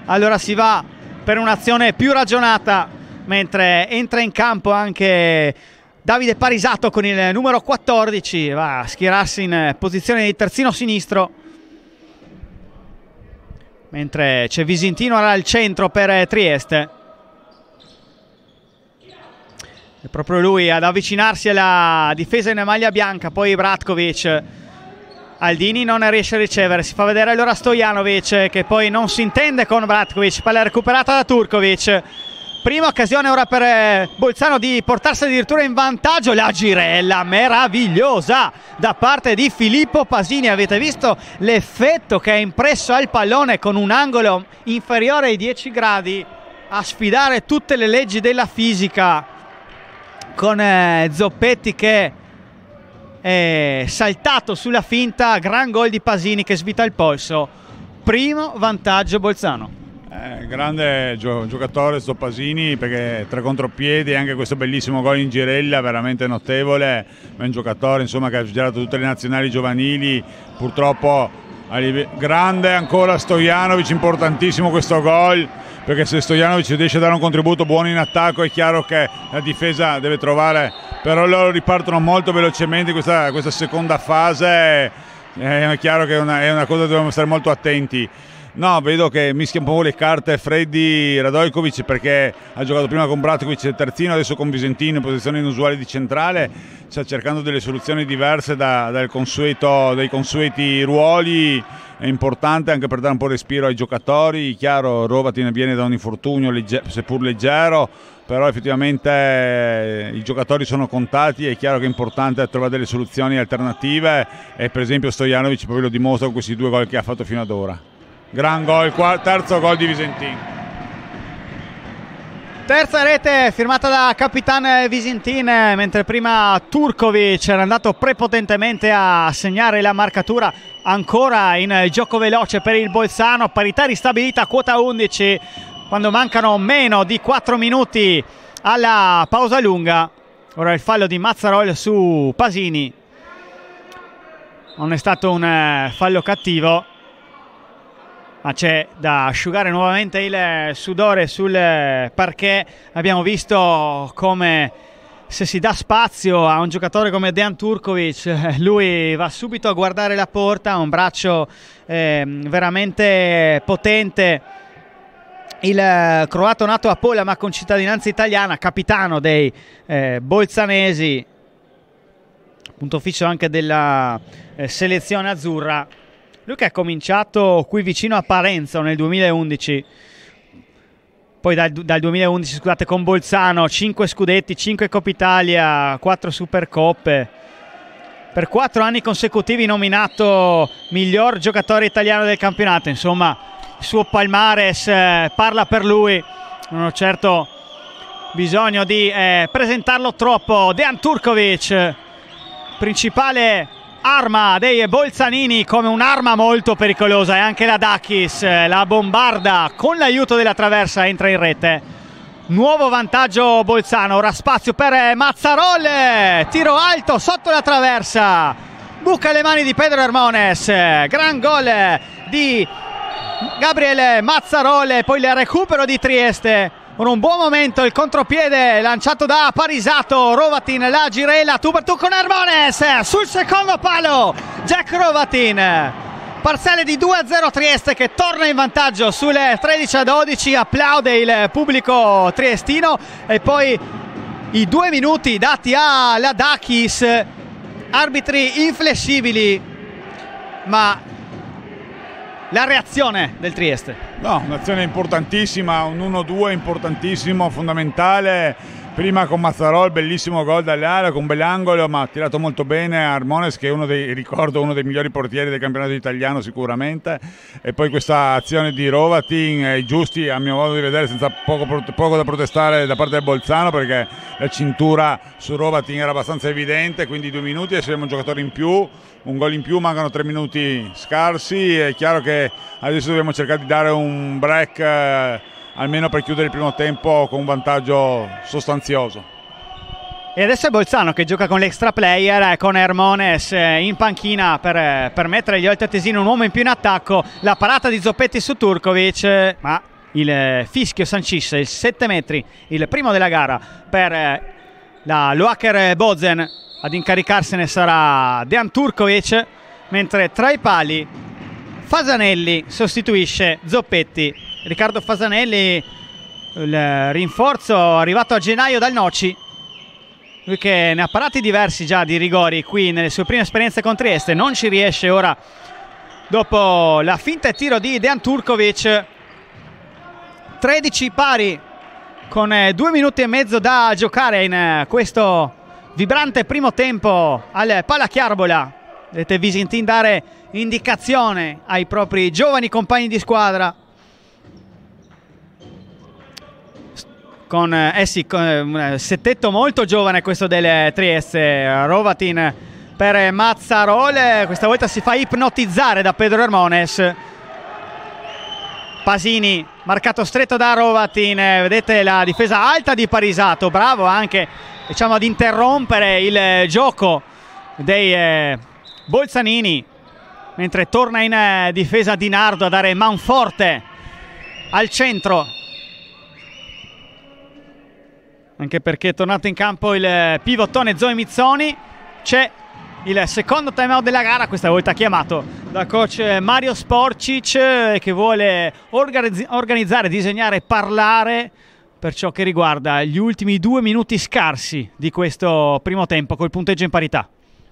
Allora si va per un'azione più ragionata mentre entra in campo anche Davide Parisato con il numero 14 va a schierarsi in posizione di terzino sinistro. Mentre c'è Visintino al centro per Trieste. È proprio lui ad avvicinarsi alla difesa in maglia bianca poi Bratkovic. Aldini non riesce a ricevere si fa vedere allora Stojanovic che poi non si intende con Bratkovic palla recuperata da Turkovic Prima occasione ora per eh, Bolzano di portarsi addirittura in vantaggio. La girella meravigliosa da parte di Filippo Pasini. Avete visto l'effetto che ha impresso al pallone con un angolo inferiore ai 10 gradi a sfidare tutte le leggi della fisica con eh, Zoppetti che è saltato sulla finta. Gran gol di Pasini che svita il polso. Primo vantaggio Bolzano. Eh, grande gio- giocatore Stoppasini perché tre contropiedi e anche questo bellissimo gol in girella veramente notevole, è un giocatore insomma, che ha girato tutte le nazionali giovanili, purtroppo grande ancora Stojanovic, importantissimo questo gol perché se Stojanovic riesce a dare un contributo buono in attacco è chiaro che la difesa deve trovare, però loro ripartono molto velocemente questa, questa seconda fase, è chiaro che è una, è una cosa che dobbiamo stare molto attenti. No, vedo che mischia un po' le carte Freddy Radojkovic perché ha giocato prima con Bratkovic e terzino, adesso con Visentino in posizione inusuale di centrale, sta cercando delle soluzioni diverse da, dal consueto, dai consueti ruoli, è importante anche per dare un po' respiro ai giocatori, chiaro Rovatin viene da un infortunio legge, seppur leggero, però effettivamente eh, i giocatori sono contati, è chiaro che è importante trovare delle soluzioni alternative e per esempio Stojanovic proprio lo dimostra con questi due gol che ha fatto fino ad ora. Gran gol, terzo gol di Visentino. Terza rete firmata da Capitan Visentin, mentre prima Turkovic era andato prepotentemente a segnare la marcatura ancora in gioco veloce per il Bolzano, parità ristabilita a quota 11 quando mancano meno di 4 minuti alla pausa lunga. Ora il fallo di Mazzarol su Pasini. Non è stato un eh, fallo cattivo ma c'è da asciugare nuovamente il sudore sul parquet. Abbiamo visto come se si dà spazio a un giocatore come Dejan Turkovic, lui va subito a guardare la porta, ha un braccio eh, veramente potente. Il croato nato a Pola ma con cittadinanza italiana, capitano dei eh, bolzanesi, punto fisso anche della eh, selezione azzurra. Lui che ha cominciato qui vicino a Parenzo nel 2011, poi dal, dal 2011 scusate, con Bolzano, 5 scudetti, 5 Coppa Italia, 4 Supercoppe. Per 4 anni consecutivi nominato miglior giocatore italiano del campionato, insomma il suo palmares eh, parla per lui, non ho certo bisogno di eh, presentarlo troppo. Dejan Turkovic, principale arma dei Bolzanini come un'arma molto pericolosa e anche la Dakis, la bombarda con l'aiuto della traversa entra in rete. Nuovo vantaggio Bolzano, ora spazio per Mazzarolle, tiro alto sotto la traversa, buca le mani di Pedro Hermones, gran gol di Gabriele Mazzarolle, poi il recupero di Trieste con un buon momento il contropiede lanciato da Parisato Rovatin la girella tu per tu con Hermones sul secondo palo Jack Rovatin. Parziale di 2-0 Trieste che torna in vantaggio sulle 13-12 applaude il pubblico triestino. E poi i due minuti dati a Ladakis arbitri inflessibili ma la reazione del Trieste. No, un'azione importantissima, un 1-2 importantissimo, fondamentale. Prima con Mazzarol, bellissimo gol dall'area, con bell'angolo, ma ha tirato molto bene Armones, che è uno dei, ricordo, uno dei migliori portieri del campionato italiano sicuramente. E poi questa azione di Rovatin, eh, giusti a mio modo di vedere, senza poco, poco, da protestare da parte del Bolzano, perché la cintura su Rovatin era abbastanza evidente, quindi due minuti e saremo un giocatore in più, un gol in più, mancano tre minuti scarsi. È chiaro che adesso dobbiamo cercare di dare un break. Eh, almeno per chiudere il primo tempo con un vantaggio sostanzioso. E adesso è Bolzano che gioca con l'extra player, eh, con Hermones eh, in panchina per eh, permettere agli Tesino un uomo in più in attacco. La parata di Zoppetti su Turkovic, ma il fischio sancisse il 7 metri, il primo della gara per la Loaker Bozen. Ad incaricarsene sarà Dean Turkovic, mentre tra i pali Fasanelli sostituisce Zoppetti Riccardo Fasanelli, il rinforzo arrivato a gennaio dal Noci. Lui che ne ha parati diversi già di rigori qui nelle sue prime esperienze con Trieste, non ci riesce ora dopo la finta e tiro di Dejan Turkovic. 13 pari con eh, due minuti e mezzo da giocare in eh, questo vibrante primo tempo al Pala Chiarbola. Vedete Visintin dare indicazione ai propri giovani compagni di squadra con, eh, eh sì, un settetto molto giovane questo del Trieste, Rovatin per Mazzarol, questa volta si fa ipnotizzare da Pedro Hermones. Pasini marcato stretto da Rovatin, vedete la difesa alta di Parisato, bravo anche diciamo, ad interrompere il gioco dei eh, Bolzanini, mentre torna in eh, difesa Di Nardo a dare manforte al centro anche perché è tornato in campo il pivottone Zoe Mizzoni. C'è il secondo timeout della gara, questa volta chiamato da coach Mario Sporcic che vuole organizzare, disegnare e parlare per ciò che riguarda gli ultimi due minuti scarsi di questo primo tempo col punteggio in parità.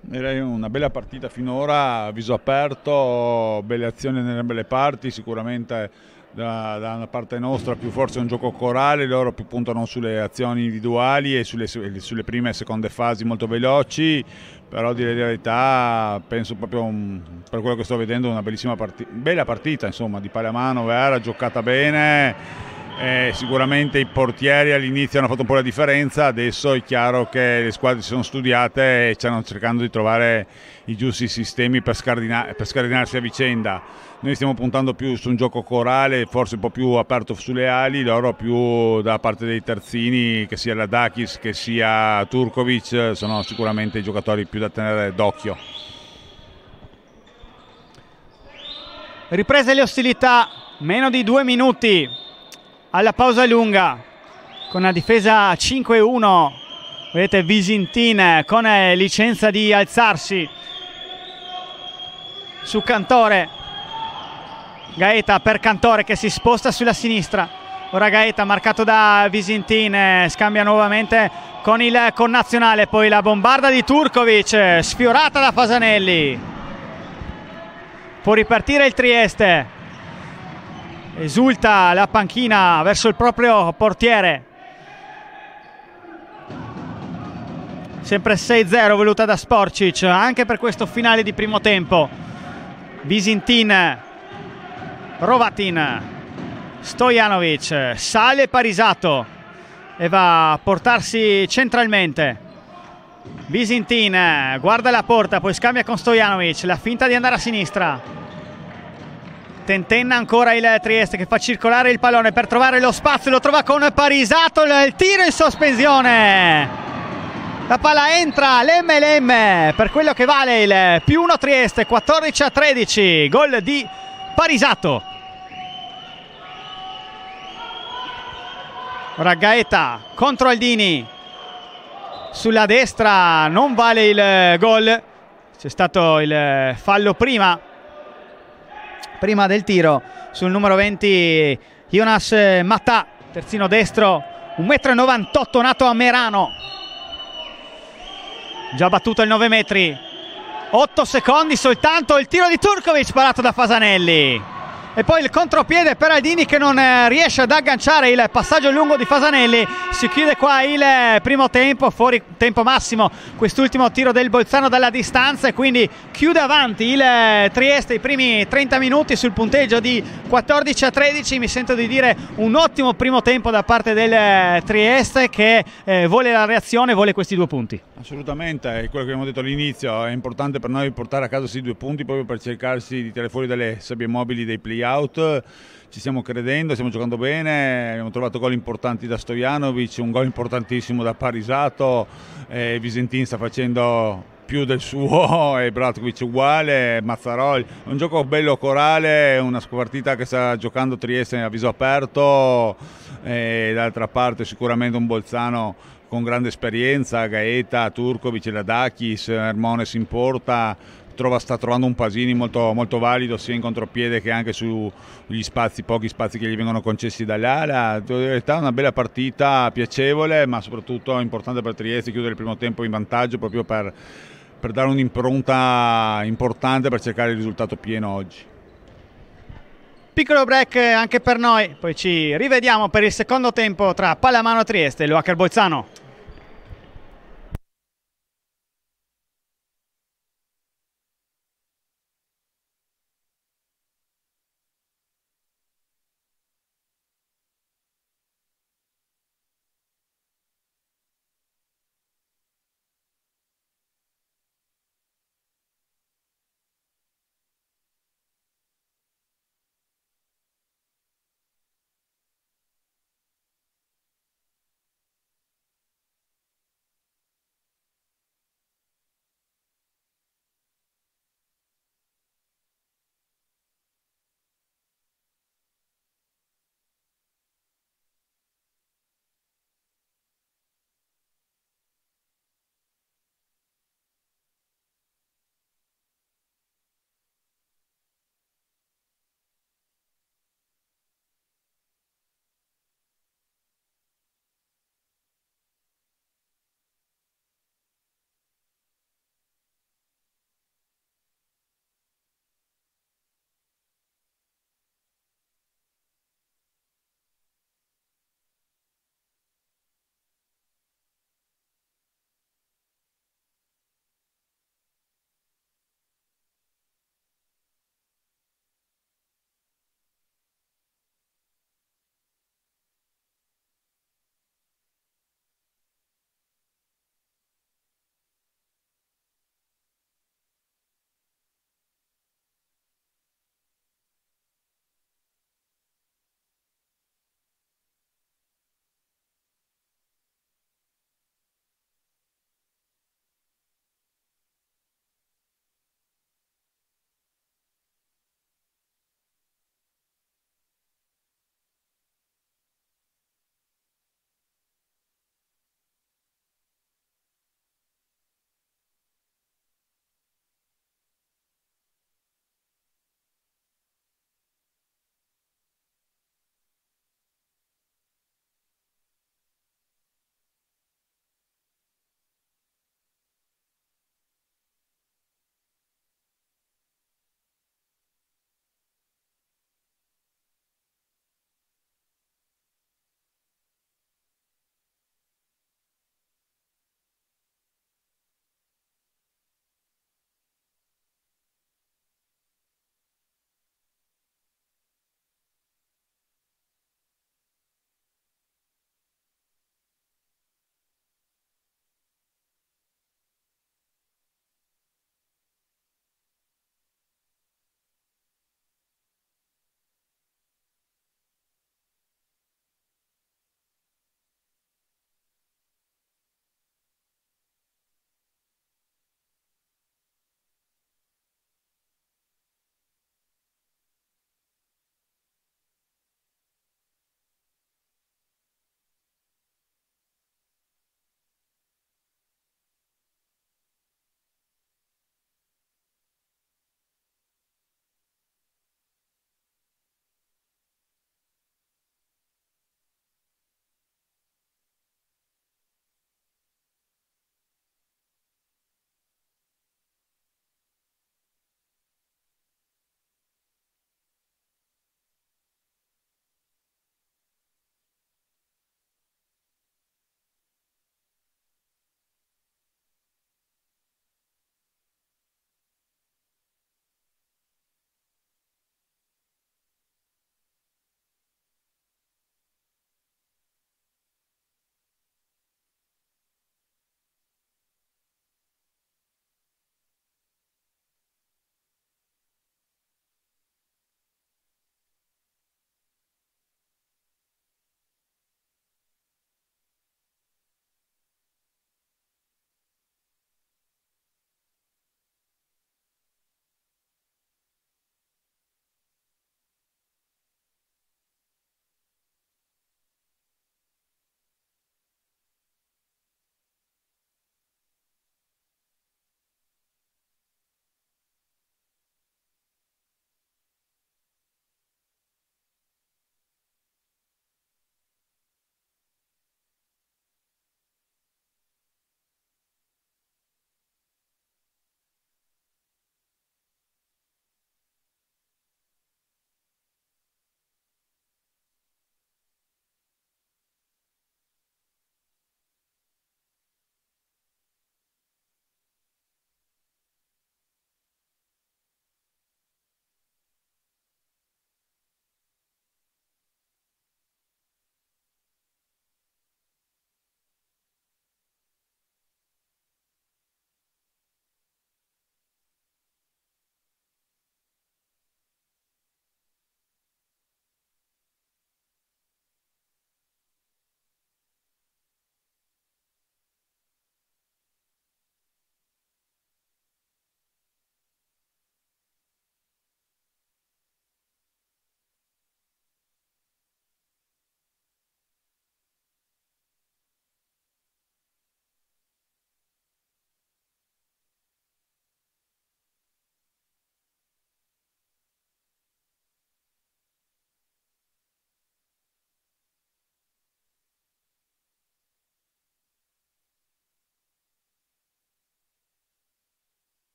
Direi una bella partita finora, viso aperto, belle azioni nelle belle parti, sicuramente da, da, una parte nostra più forse un gioco corale, loro più puntano sulle azioni individuali e sulle, sulle prime e seconde fasi molto veloci, però dire la verità penso proprio un, per quello che sto vedendo una bellissima partita, bella partita insomma di Palamano, Vera, giocata bene. Eh, sicuramente i portieri all'inizio hanno fatto un po' la differenza, adesso è chiaro che le squadre si sono studiate e stanno cercando di trovare i giusti sistemi per, scardina- per scardinarsi a vicenda. Noi stiamo puntando più su un gioco corale, forse un po' più aperto sulle ali, loro più da parte dei terzini, che sia Ladakis che sia Turkovic, sono sicuramente i giocatori più da tenere d'occhio. Riprese le ostilità, meno di due minuti alla pausa lunga con la difesa 5-1 vedete Visintin con licenza di alzarsi su Cantore Gaeta per Cantore che si sposta sulla sinistra. Ora Gaeta marcato da Visintin, scambia nuovamente con il connazionale, poi la bombarda di Turkovic, sfiorata da Fasanelli. Può ripartire il Trieste. Esulta la panchina verso il proprio portiere. Sempre 6-0 voluta da Sporcic, anche per questo finale di primo tempo. Visintin Rovatin, Stojanovic, sale Parisato, e va a portarsi centralmente. Visintin guarda la porta, poi scambia con Stojanovic, la finta di andare a sinistra. Tentenna ancora il Trieste che fa circolare il pallone per trovare lo spazio, lo trova con Parisato, il tiro in sospensione. La palla entra, lemme lemme per quello che vale il più 1 Trieste, 14 a 13, gol di Parisato. Ora Gaeta contro Aldini, sulla destra non vale il gol, c'è stato il fallo prima, prima del tiro sul numero 20 Jonas Mattà, terzino destro, 1,98 m nato a Merano. Già battuto il 9 metri. 8 secondi soltanto il tiro di Turkovic parato da Fasanelli e poi il contropiede per Aldini che non eh, riesce ad agganciare il passaggio lungo di Fasanelli. Si chiude qua il eh, primo tempo fuori tempo massimo quest'ultimo tiro del Bolzano dalla distanza e quindi chiude avanti il eh, Trieste i primi 30 minuti sul punteggio di 14 a 13 mi sento di dire un ottimo primo tempo da parte del Trieste che vuole la reazione vuole questi due punti. Assolutamente è quello che abbiamo detto all'inizio è importante per noi portare a casa questi due punti proprio per cercarsi di tirare fuori dalle sabbie mobili dei play out, ci stiamo credendo, stiamo giocando bene, abbiamo trovato gol importanti da Stojanovic, un gol importantissimo da Parisato, eh, Visentin sta facendo più del suo e Bratkovic uguale, Mazzaroli, un gioco bello corale, una partita che sta giocando Trieste a viso aperto e d'altra parte sicuramente un Bolzano con grande esperienza, Gaeta, Turkovic, Ladakis, Hermones in porta, trova, sta trovando un Pasini molto, molto, valido sia in contropiede che anche sugli spazi, pochi spazi che gli vengono concessi dall'ala. In realtà una bella partita, piacevole, ma soprattutto importante per Trieste chiudere il primo tempo in vantaggio proprio per, per dare un'impronta importante per cercare il risultato pieno oggi. Piccolo break anche per noi, poi ci rivediamo per il secondo tempo tra Pallamano Trieste e Luacher Bolzano.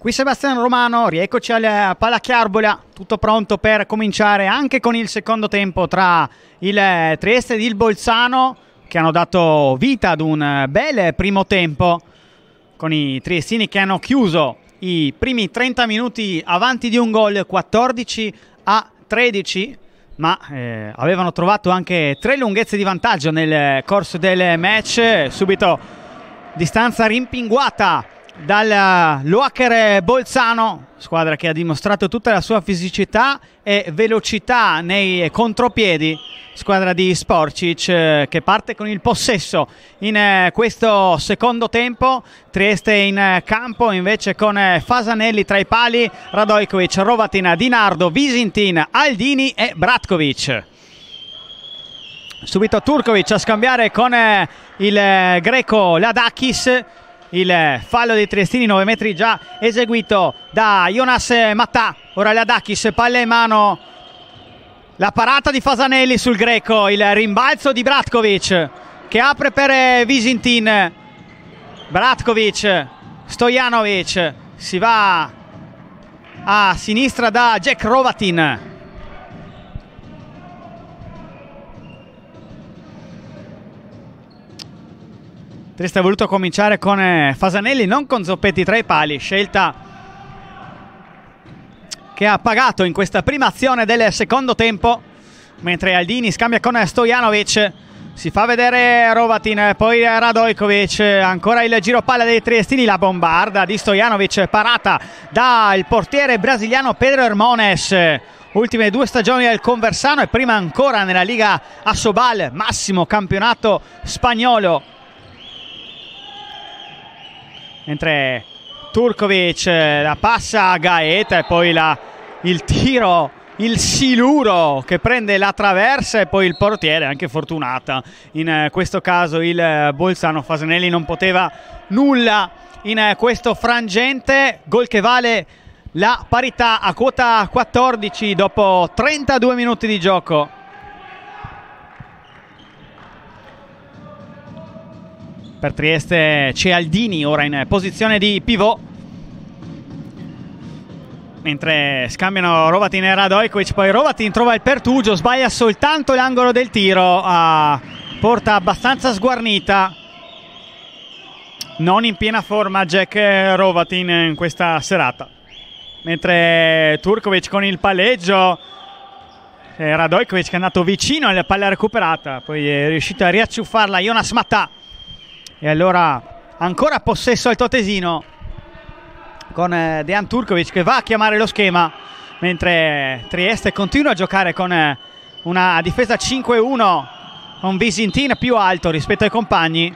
Qui Sebastiano Romano, rieccoci alla Palachiarbola, tutto pronto per cominciare anche con il secondo tempo tra il Trieste ed il Bolzano che hanno dato vita ad un bel primo tempo con i triestini che hanno chiuso i primi 30 minuti avanti di un gol 14 a 13 ma eh, avevano trovato anche tre lunghezze di vantaggio nel corso del match. Subito distanza rimpinguata dal Loacker Bolzano, squadra che ha dimostrato tutta la sua fisicità e velocità nei contropiedi, squadra di Sporcic eh, che parte con il possesso in eh, questo secondo tempo, Trieste in campo invece con eh, Fasanelli tra i pali, Radojkovic, Rovatin, Dinardo, Visintin, Aldini e Bratkovic. Subito Turkovic a scambiare con il greco Ladakis il fallo dei Triestini 9 metri già eseguito da Jonas Mattà ora Ladakis palle in mano. La parata di Fasanelli sul greco il rimbalzo di Bratkovic che apre per Visintin. Bratkovic Stojanovic si va a sinistra da Jack Rovatin Trieste ha voluto cominciare con eh, Fasanelli, non con Zoppetti tra i pali, scelta che ha pagato in questa prima azione del secondo tempo, mentre Aldini scambia con Stojanovic, si fa vedere Rovatin, poi Radojkovic, ancora il giro palla dei triestini, la bombarda di Stojanovic, parata dal portiere brasiliano Pedro Hermones. Ultime due stagioni al Conversano e prima ancora nella Liga Assobal, massimo campionato spagnolo mentre Turkovic eh, la passa a Gaeta e poi la, il tiro il siluro che prende la traversa e poi il portiere anche fortunata. In eh, questo caso il eh, Bolzano Fasanelli non poteva nulla in questo frangente. Gol che vale la parità a quota 14 dopo 32 minuti di gioco per Trieste c'è Aldini ora in posizione di pivot. Mentre scambiano Rovatin e Radojkovic poi Rovatin trova il pertugio sbaglia soltanto l'angolo del tiro a porta abbastanza sguarnita. Non in piena forma Jack Rovatin in questa serata. Mentre Turkovic con il palleggio Radojkovic che è andato vicino alla palla recuperata poi è riuscito a riacciuffarla Jonas Mattà e allora ancora possesso al Totesino con eh, Dejan Turkovic che va a chiamare lo schema mentre Trieste continua a giocare con eh, una difesa 5-1 con Visintin più alto rispetto ai compagni.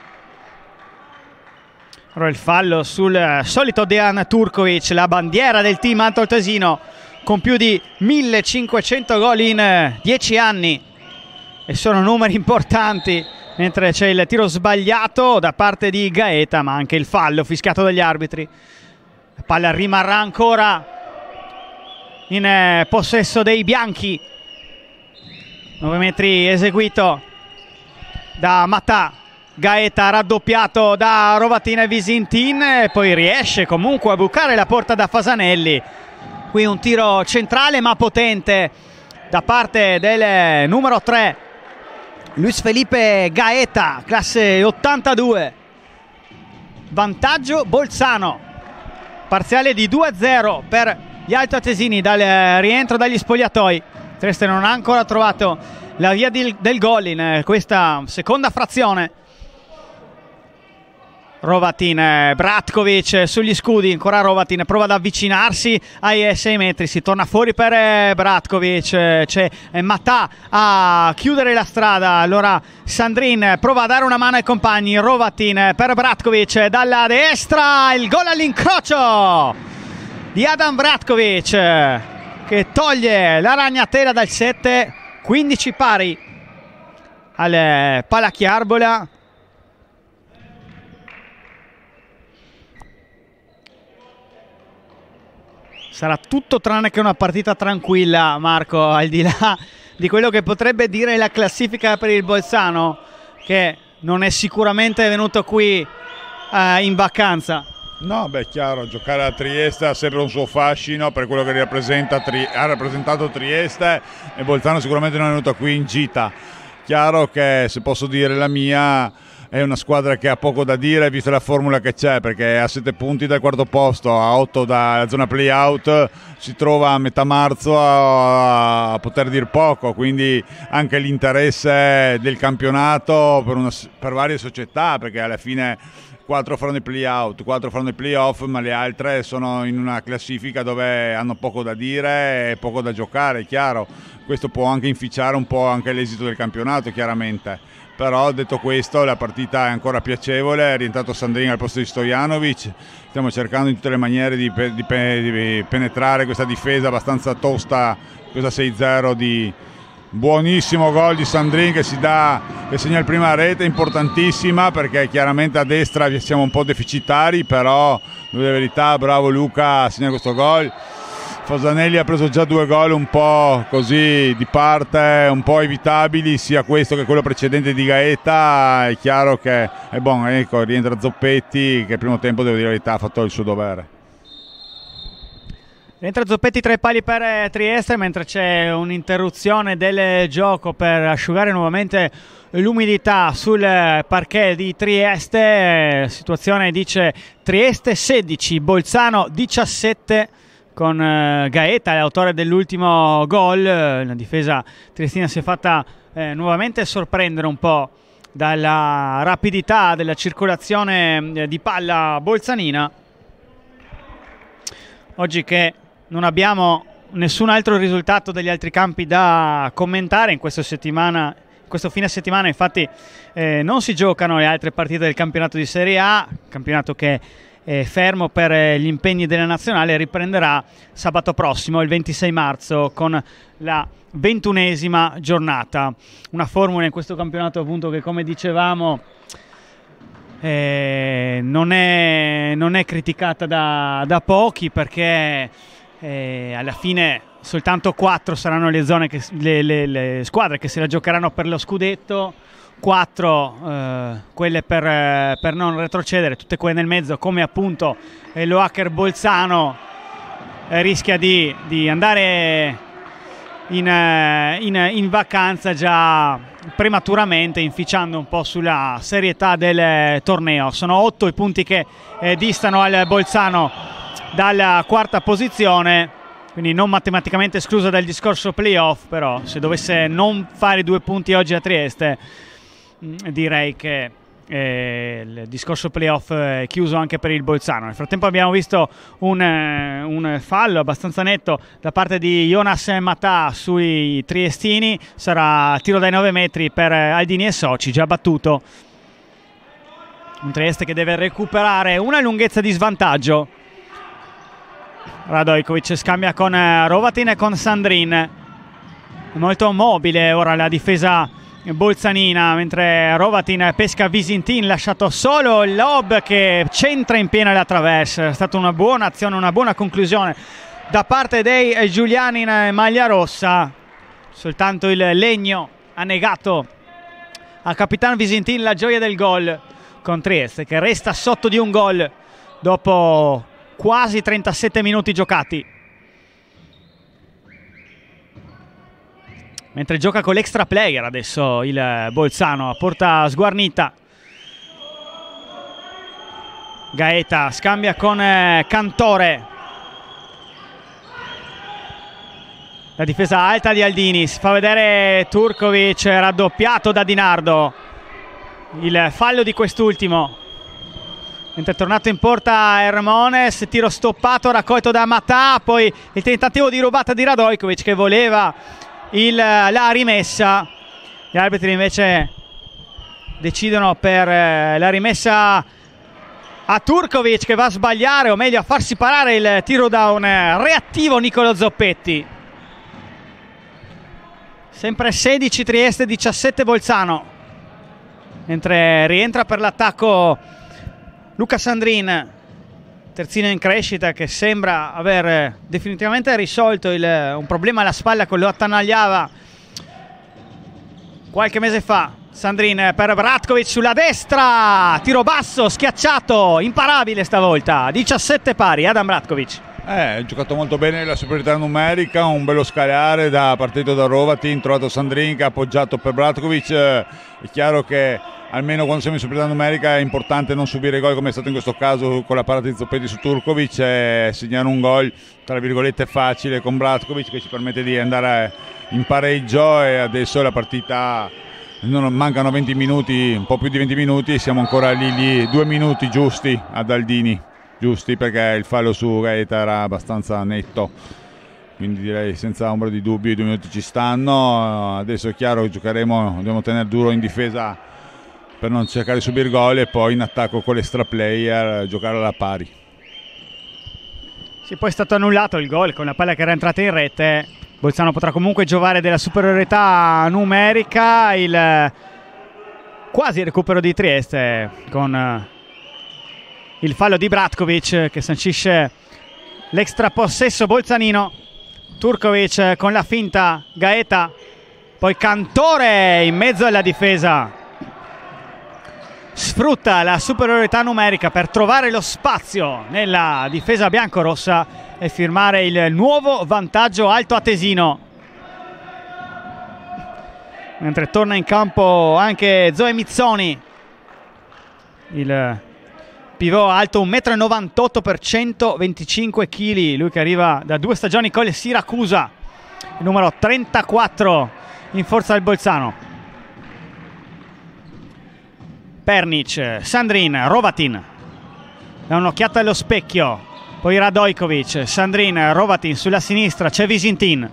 Ora il fallo sul eh, solito Dejan Turkovic, la bandiera del team Anto Tesino con più di 1500 gol in 10 anni e sono numeri importanti mentre c'è il tiro sbagliato da parte di Gaeta ma anche il fallo fischiato dagli arbitri. La palla rimarrà ancora in eh, possesso dei bianchi. 9 metri eseguito da Matà Gaeta raddoppiato da Rovatina e Visintin poi riesce comunque a bucare la porta da Fasanelli. Qui un tiro centrale ma potente da parte del numero 3 Luis Felipe Gaeta, classe 82. Vantaggio Bolzano. Parziale di 2-0 per gli altoatesini dal rientro dagli spogliatoi. Trieste non ha ancora trovato la via del, del gol in questa seconda frazione. Rovatin, eh, Bratkovic sugli scudi, ancora Rovatin prova ad avvicinarsi ai 6 metri, si torna fuori per eh, Bratkovic, eh, c'è Matà a chiudere la strada, allora Sandrin prova a dare una mano ai compagni, Rovatin per Bratkovic dalla destra, il gol all'incrocio di Adam Bratkovic che toglie la ragnatela dal 7, 15 pari al Palachiarbola. Sarà tutto tranne che una partita tranquilla, Marco, al di là di quello che potrebbe dire la classifica per il Bolzano, che non è sicuramente venuto qui eh, in vacanza. No, beh, chiaro, giocare a Trieste ha sempre un suo fascino per quello che rappresenta, ha rappresentato Trieste e Bolzano sicuramente non è venuto qui in gita. Chiaro che se posso dire la mia è una squadra che ha poco da dire vista la formula che c'è perché a 7 punti dal quarto posto, a 8 dalla zona play-out si trova a metà marzo a, a poter dire poco, quindi anche l'interesse del campionato per, una, per varie società perché alla fine 4 faranno i play-out, 4 faranno i play-off, ma le altre sono in una classifica dove hanno poco da dire e poco da giocare, è chiaro. Questo può anche inficiare un po' anche l'esito del campionato, chiaramente. Però detto questo la partita è ancora piacevole, è rientrato Sandrini al posto di Stojanovic, stiamo cercando in tutte le maniere di, di, di penetrare questa difesa abbastanza tosta, questa 6-0 di, buonissimo gol di Sandrin che che segna il prima rete importantissima perché chiaramente a destra siamo un po' deficitari però la verità bravo Luca a segnare questo gol Fasanelli ha preso già due gol un po' così di parte un po' evitabili sia questo che quello precedente di Gaeta. È chiaro che è buono ecco rientra Zoppetti che il primo tempo devo dire la verità ha fatto il suo dovere. Rientra Zoppetti tra i pali per eh, Trieste mentre c'è un'interruzione del gioco per asciugare nuovamente l'umidità sul eh, parquet di Trieste. Situazione dice Trieste 16, Bolzano 17 con eh, Gaeta, l'autore dell'ultimo gol. La difesa triestina si è fatta eh, nuovamente sorprendere un po' dalla rapidità della circolazione di palla bolzanina. Oggi che non abbiamo nessun altro risultato degli altri campi da commentare in questa settimana. Questo fine settimana infatti eh, non si giocano le altre partite del campionato di Serie A, campionato che è fermo per eh, gli impegni della nazionale, riprenderà sabato prossimo, il 26 marzo, con la ventunesima giornata. Una formula in questo campionato appunto che come dicevamo eh, non, è, non, è, criticata da, da pochi perché eh, alla fine soltanto quattro saranno le, che, le, le, le, squadre che se la giocheranno per lo scudetto, quattro eh, quelle per, eh, per, non retrocedere, tutte quelle nel mezzo come appunto eh, lo hacker Bolzano eh, rischia di, di andare in, eh, in, in, vacanza già prematuramente inficiando un po' sulla serietà del torneo. Sono otto i punti che distano al Bolzano dalla quarta posizione, quindi non matematicamente esclusa dal discorso playoff, però se dovesse non fare due punti oggi a Trieste, direi che eh, il discorso playoff è chiuso anche per il Bolzano. Nel frattempo abbiamo visto un, eh, un fallo abbastanza netto da parte di Jonas Matà sui triestini, sarà tiro dai 9 metri per Aldini e Soci, già battuto. Un Trieste che deve recuperare una lunghezza di svantaggio Radojkovic scambia con eh, Rovatin e con Sandrin. Molto mobile ora la difesa bolzanina mentre Rovatin pesca Visintin lasciato solo lob che centra in piena la traversa è stata una buona azione una buona conclusione da parte dei Giuliani in maglia rossa soltanto il legno ha negato a Capitan Visintin la gioia del gol con Trieste che resta sotto di un gol dopo quasi 37 minuti giocati. Mentre gioca con l'extra player adesso il Bolzano a porta sguarnita. Gaeta scambia con eh, Cantore. La difesa alta di Aldini, fa vedere Turkovic raddoppiato da Dinardo. Il fallo di quest'ultimo Mentre è tornato in porta Hermones, tiro stoppato, raccolto da Matà, poi il tentativo di rubata di Radojkovic che voleva il, la rimessa. Gli arbitri invece decidono per eh, la rimessa a Turkovic che va a sbagliare, o meglio a farsi parare il tiro da un reattivo Nicolo Zoppetti. Sempre 16 Trieste, 17 Bolzano. Mentre rientra per l'attacco Luca Sandrin, terzino in crescita che sembra aver definitivamente risolto il, un problema alla spalla che lo attanagliava qualche mese fa Sandrin per Bratkovic sulla destra, tiro basso, schiacciato, imparabile stavolta, 17 pari, Adam Bratkovic. Eh, ha giocato molto bene la superiorità numerica, un bello scalare da partito da Rovatin, trovato Sandrin che ha appoggiato per Bratkovic, è chiaro che almeno quando siamo in superiorità numerica è importante non subire gol come è stato in questo caso con la parata di Zoppetti su Turkovic e segnare un gol tra virgolette facile con Bratkovic che ci permette di andare in pareggio e adesso la partita non, mancano 20 minuti, un po' più di 20 minuti e siamo ancora lì, lì due minuti giusti ad Aldini, giusti perché il fallo su Gaeta era abbastanza netto quindi direi senza ombra di dubbio i due minuti ci stanno adesso è chiaro che giocheremo dobbiamo tenere duro in difesa per non cercare di subire gol e poi in attacco con l'extra player giocare alla pari. Sì, poi è stato annullato il gol con la palla che era entrata in rete. Bolzano potrà comunque giovare della superiorità numerica. Il quasi recupero di Trieste con eh, il fallo di Bratkovic che sancisce l'extra possesso bolzanino. Turkovic con la finta, Gaeta, poi Cantore in mezzo alla difesa sfrutta la superiorità numerica per trovare lo spazio nella difesa biancorossa e firmare il nuovo vantaggio alto atesino. Mentre torna in campo anche Zoe Mizzoni, il pivot alto 1,98 m per 125 kg, lui che arriva da due stagioni con il Siracusa, il numero 34 in forza del Bolzano. Pernic, Sandrin, Rovatin. Da un'occhiata allo specchio. Poi Radojkovic, Sandrin, Rovatin sulla sinistra, c'è Visintin.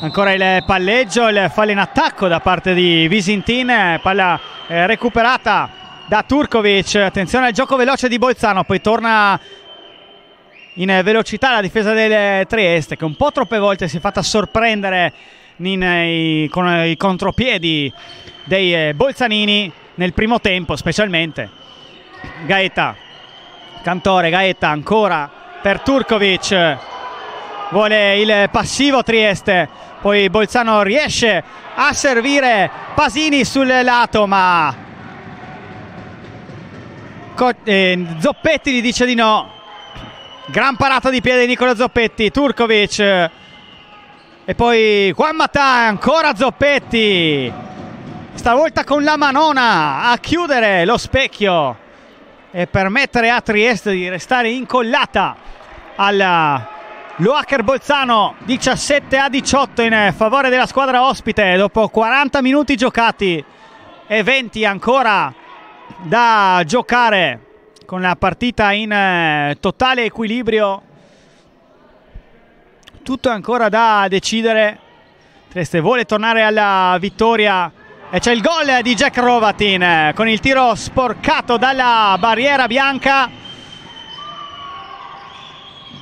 Ancora il palleggio, il fallo in attacco da parte di Visintin, palla eh, recuperata da Turkovic. Attenzione al gioco veloce di Bolzano, poi torna in velocità la difesa del Trieste che un po' troppe volte si è fatta sorprendere in, con i contropiedi dei eh, Bolzanini nel primo tempo specialmente. Gaeta, Cantore, Gaeta ancora per Turkovic, vuole il passivo Trieste, poi Bolzano riesce a servire Pasini sul lato ma eh, Zoppetti gli dice di no. Gran parata di piede di Nicola Zoppetti, Turkovic e poi Juan Matà, ancora Zoppetti stavolta con la manona a chiudere lo specchio e permettere a Trieste di restare incollata alla Loacker Bolzano 17 a 18 in favore della squadra ospite dopo 40 minuti giocati e 20 ancora da giocare con la partita in eh, totale equilibrio tutto è ancora da decidere Trieste vuole tornare alla vittoria e c'è il gol di Jack Rovatin con il tiro sporcato dalla barriera bianca.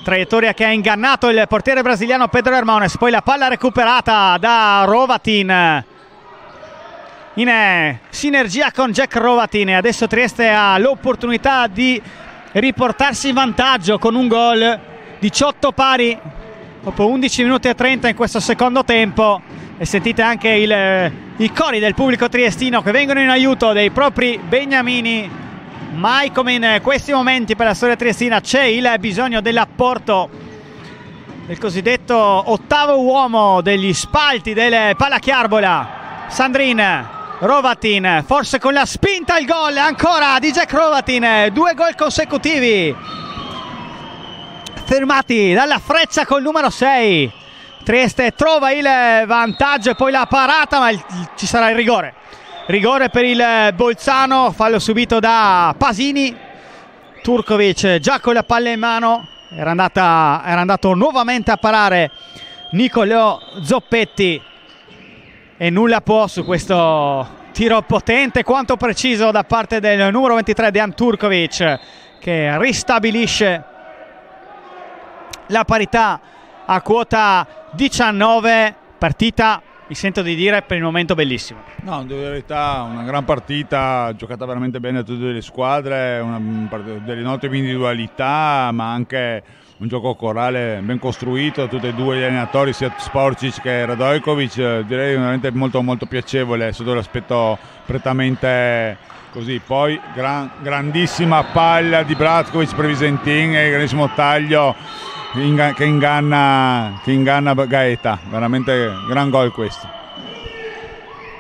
Traiettoria che ha ingannato il portiere brasiliano Pedro Hermones. Poi la palla recuperata da Rovatin in eh, sinergia con Jack Rovatin. E adesso Trieste ha l'opportunità di riportarsi in vantaggio con un gol. 18 pari dopo 11 minuti e 30 in questo secondo tempo. E sentite anche il, eh, i cori del pubblico triestino che vengono in aiuto dei propri beniamini. Mai come in questi momenti per la storia triestina c'è il bisogno dell'apporto del cosiddetto ottavo uomo degli spalti del Palachiarbola Sandrin Rovatin forse con la spinta il gol ancora di Jack Rovatin due gol consecutivi fermati dalla freccia col numero 6 Trieste trova il vantaggio e poi la parata, ma il, ci sarà il rigore. Rigore per il Bolzano, fallo subito da Pasini. Turkovic già con la palla in mano, era, andata, era andato nuovamente a parare Nicolò Zoppetti e nulla può su questo tiro potente quanto preciso da parte del numero 23 Dejan Turkovic che ristabilisce la parità a quota 19 partita mi sento di dire per il momento bellissimo. No, in verità una gran partita, giocata veramente bene da tutte le squadre, una, delle note individualità, ma anche un gioco corale ben costruito da tutti e due gli allenatori, sia Sporcic che Radojkovic, eh, direi veramente molto, molto piacevole sotto l'aspetto prettamente così. Poi gran, grandissima palla di Bratkovic per Visentin e grandissimo taglio che inganna, che inganna Gaeta, veramente gran gol questo.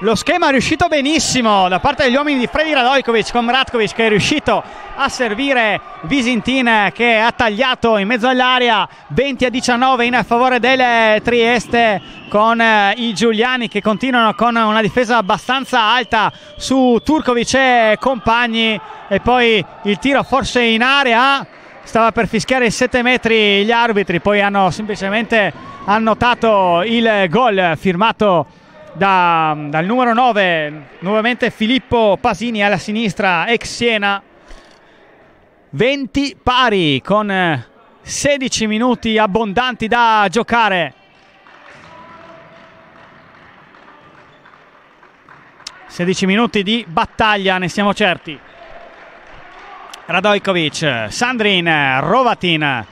Lo schema è riuscito benissimo da parte degli uomini di Freddy Radojkovic con Ratkovic che è riuscito a servire Visintin che ha tagliato in mezzo all'area 20 a 19 in favore del Trieste con eh, i Giuliani che continuano con una difesa abbastanza alta su Turkovic e compagni. E poi il tiro forse in area stava per fischiare i 7 metri gli arbitri poi hanno semplicemente annotato il gol firmato da, dal numero 9 nuovamente Filippo Pasini alla sinistra ex Siena. 20 pari con 16 minuti abbondanti da giocare. 16 minuti di battaglia ne siamo certi. Radojkovic, Sandrin, Rovatin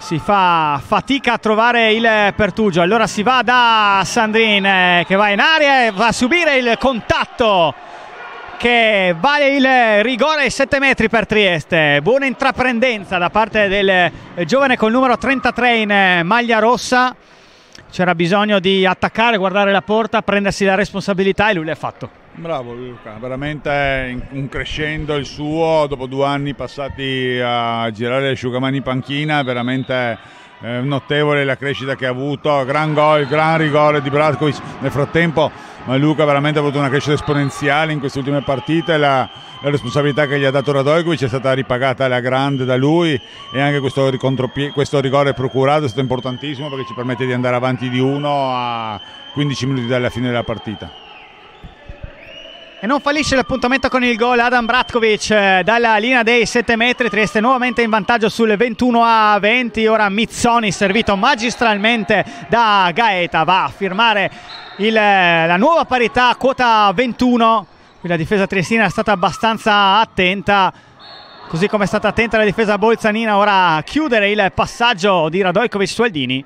si fa fatica a trovare il Pertugio. Allora si va da Sandrin eh, che va in aria e va a subire il contatto che vale il rigore ai 7 metri per Trieste. Buona intraprendenza da parte del giovane col numero 33 in eh, maglia rossa. C'era bisogno di attaccare, guardare la porta, prendersi la responsabilità e lui l'ha fatto Bravo Luca, veramente un crescendo il suo, dopo due anni passati a girare le asciugamani in panchina, veramente eh, notevole la crescita che ha avuto, gran gol, gran rigore di Bratkovic nel frattempo, ma Luca veramente ha avuto una crescita esponenziale in queste ultime partite, la, la responsabilità che gli ha dato Radojkovic è stata ripagata alla grande da lui e anche questo, questo rigore procurato è stato importantissimo perché ci permette di andare avanti di uno a 15 minuti dalla fine della partita. E non fallisce l'appuntamento con il gol Adam Bratkovic eh, dalla linea dei 7 metri. Trieste nuovamente in vantaggio sul 21 a 20. Ora Mizzoni servito magistralmente da Gaeta. Va a firmare il, eh, la nuova parità quota 21. Qui la difesa triestina è stata abbastanza attenta. Così come è stata attenta la difesa bolzanina. Ora a chiudere il passaggio di Radojkovic su Aldini.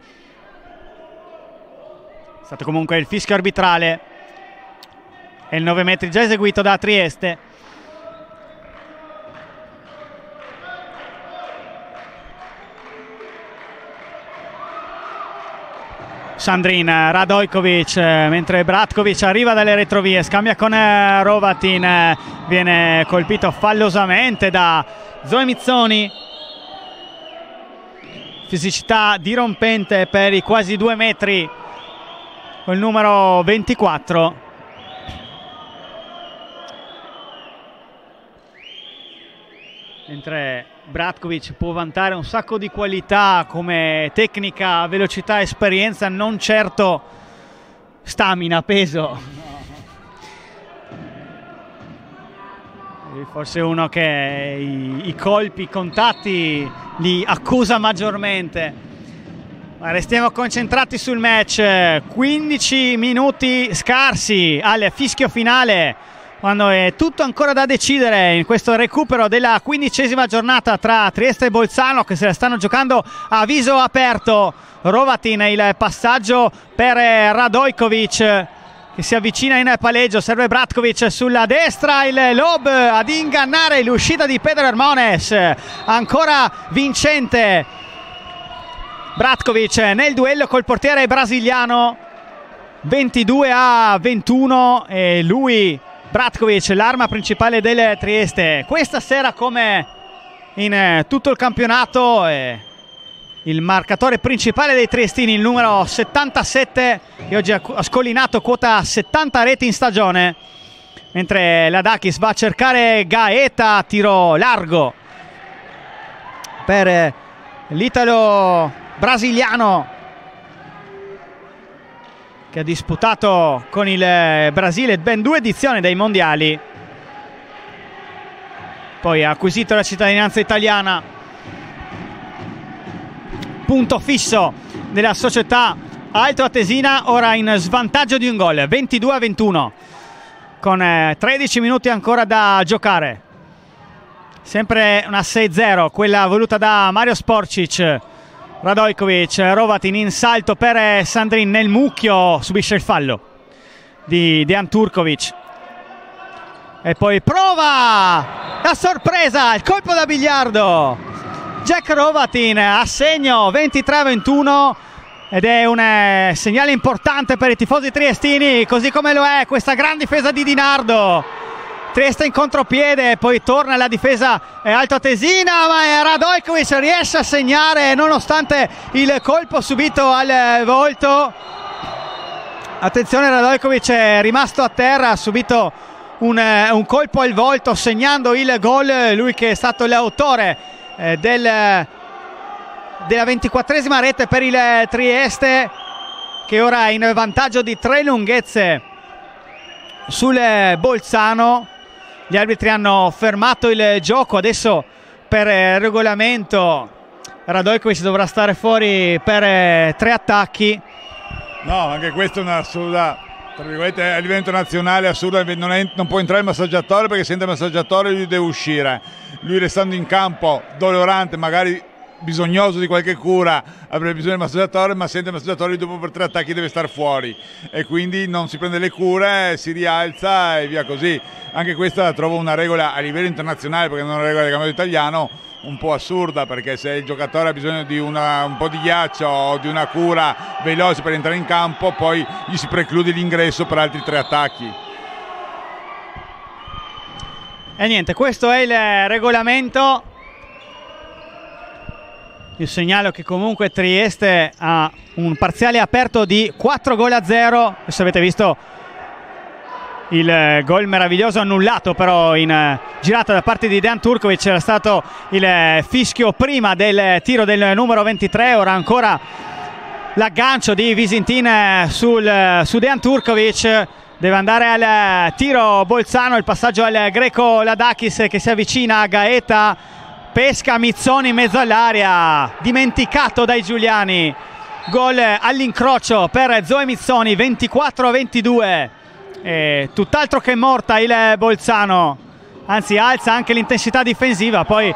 È stato comunque il fischio arbitrale e il 9 metri già eseguito da Trieste. Sandrin Radojkovic mentre Bratkovic arriva dalle retrovie scambia con eh, Rovatin viene colpito fallosamente da Zoe Mizzoni fisicità dirompente per i quasi due metri col numero 24 mentre Bratkovic può vantare un sacco di qualità come tecnica, velocità, esperienza, non certo stamina, peso. Forse uno che i, i colpi, i contatti li accusa maggiormente. Ma restiamo concentrati sul match, 15 minuti scarsi al fischio finale quando è tutto ancora da decidere in questo recupero della quindicesima giornata tra Trieste e Bolzano che se la stanno giocando a viso aperto. Rovatin il passaggio per Radojkovic che si avvicina in palleggio, serve Bratkovic sulla destra, il lob ad ingannare l'uscita di Pedro Hermones, ancora vincente Bratkovic nel duello col portiere brasiliano 22 a 21 e lui Bratkovic, l'arma principale del Trieste. Questa sera come in eh, tutto il campionato eh, il marcatore principale dei triestini, il numero 77, che oggi ha scollinato quota 70 reti in stagione. Mentre l'Adakis va a cercare Gaeta, tiro largo per eh, l'italo brasiliano che ha disputato con il eh, Brasile ben due edizioni dei mondiali. Poi ha acquisito la cittadinanza italiana. Punto fisso della società Alto Atesina, ora in svantaggio di un gol, 22 a 21, con 13 eh, minuti ancora da giocare. sempre una 6-0, quella voluta da Mario Sporcic. Radojkovic, Rovatin in salto per Sandrin nel mucchio, subisce il fallo di Dejan Turkovic. E poi prova la sorpresa, il colpo da biliardo. Jack Rovatin a segno 23-21 ed è un eh, segnale importante per i tifosi triestini, così come lo è questa gran difesa di Dinardo. Trieste in contropiede, poi torna la difesa eh, altoatesina, ma Radojkovic riesce a segnare nonostante il colpo subito al eh, volto. Attenzione, Radojkovic è rimasto a terra, ha subito un, eh, un, colpo al volto segnando il gol, lui che è stato l'autore eh, del, della ventiquattresima rete per il Trieste che ora è in vantaggio di tre lunghezze sul Bolzano gli arbitri hanno fermato il gioco. Adesso per eh, regolamento Radojkovic dovrà stare fuori per eh, tre attacchi. No anche questa è un'assurda tra virgolette a livello internazionale assurda non, è, non, può entrare il massaggiatore perché sente il massaggiatore lui deve uscire. Lui restando in campo dolorante magari bisognoso di qualche cura avrebbe bisogno del massaggiatore ma sente il massaggiatore dopo per tre attacchi deve stare fuori. E quindi non si prende le cure si rialza e via così. Anche questa trovo una regola a livello internazionale perché non è una regola del campionato italiano un po' assurda perché se il giocatore ha bisogno di una, un po' di ghiaccio o di una cura veloce per entrare in campo poi gli si preclude l'ingresso per altri tre attacchi. E niente questo è il regolamento io segnalo che comunque Trieste ha un parziale aperto di 4 gol a 0. Adesso avete visto il gol meraviglioso annullato però in eh, girata da parte di Dejan Turkovic era stato il eh, fischio prima del tiro del numero 23 ora ancora l'aggancio di Visintin eh, sul, su Dejan Turkovic. Deve andare al tiro Bolzano il passaggio al greco Ladakis che si avvicina a Gaeta pesca Mizzoni in mezzo all'area dimenticato dai Giuliani. Gol all'incrocio per Zoe Mizzoni 24 a 22 e tutt'altro che morta il Bolzano. Anzi alza anche l'intensità difensiva poi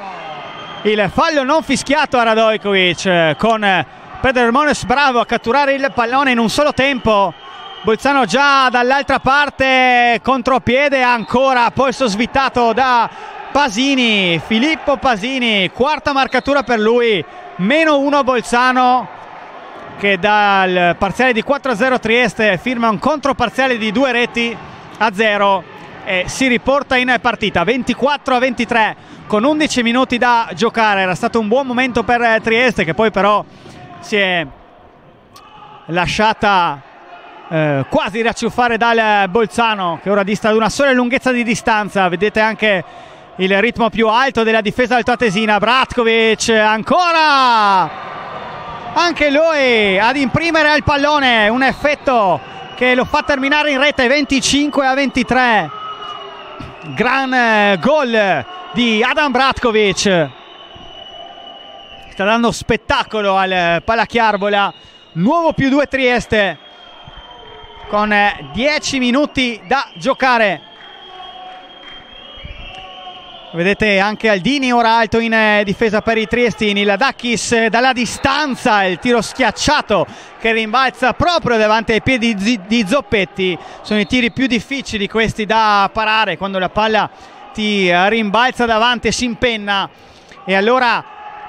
il fallo non fischiato a Radojkovic con Pedro Hermones bravo a catturare il pallone in un solo tempo. Bolzano già dall'altra parte contropiede ancora polso svitato da Pasini, Filippo Pasini, quarta marcatura per lui, meno uno Bolzano che dal parziale di 4-0 Trieste firma un controparziale di due reti a 0 e si riporta in partita 24 23 con 11 minuti da giocare. Era stato un buon momento per Trieste che poi però si è lasciata eh, quasi racciuffare dal Bolzano che ora dista ad una sola lunghezza di distanza. Vedete anche il ritmo più alto della difesa altoatesina Bratkovic ancora! Anche lui ad imprimere al pallone un effetto che lo fa terminare in rete 25 a 23 gran eh, gol di Adam Bratkovic. Sta dando spettacolo al Palachiarbola nuovo più 2 Trieste con 10 eh, minuti da giocare Vedete anche Aldini ora alto in eh, difesa per i triestini, la Dacchis eh, dalla distanza, il tiro schiacciato che rimbalza proprio davanti ai piedi di Zoppetti. Sono i tiri più difficili questi da parare quando la palla ti rimbalza davanti e si impenna. E allora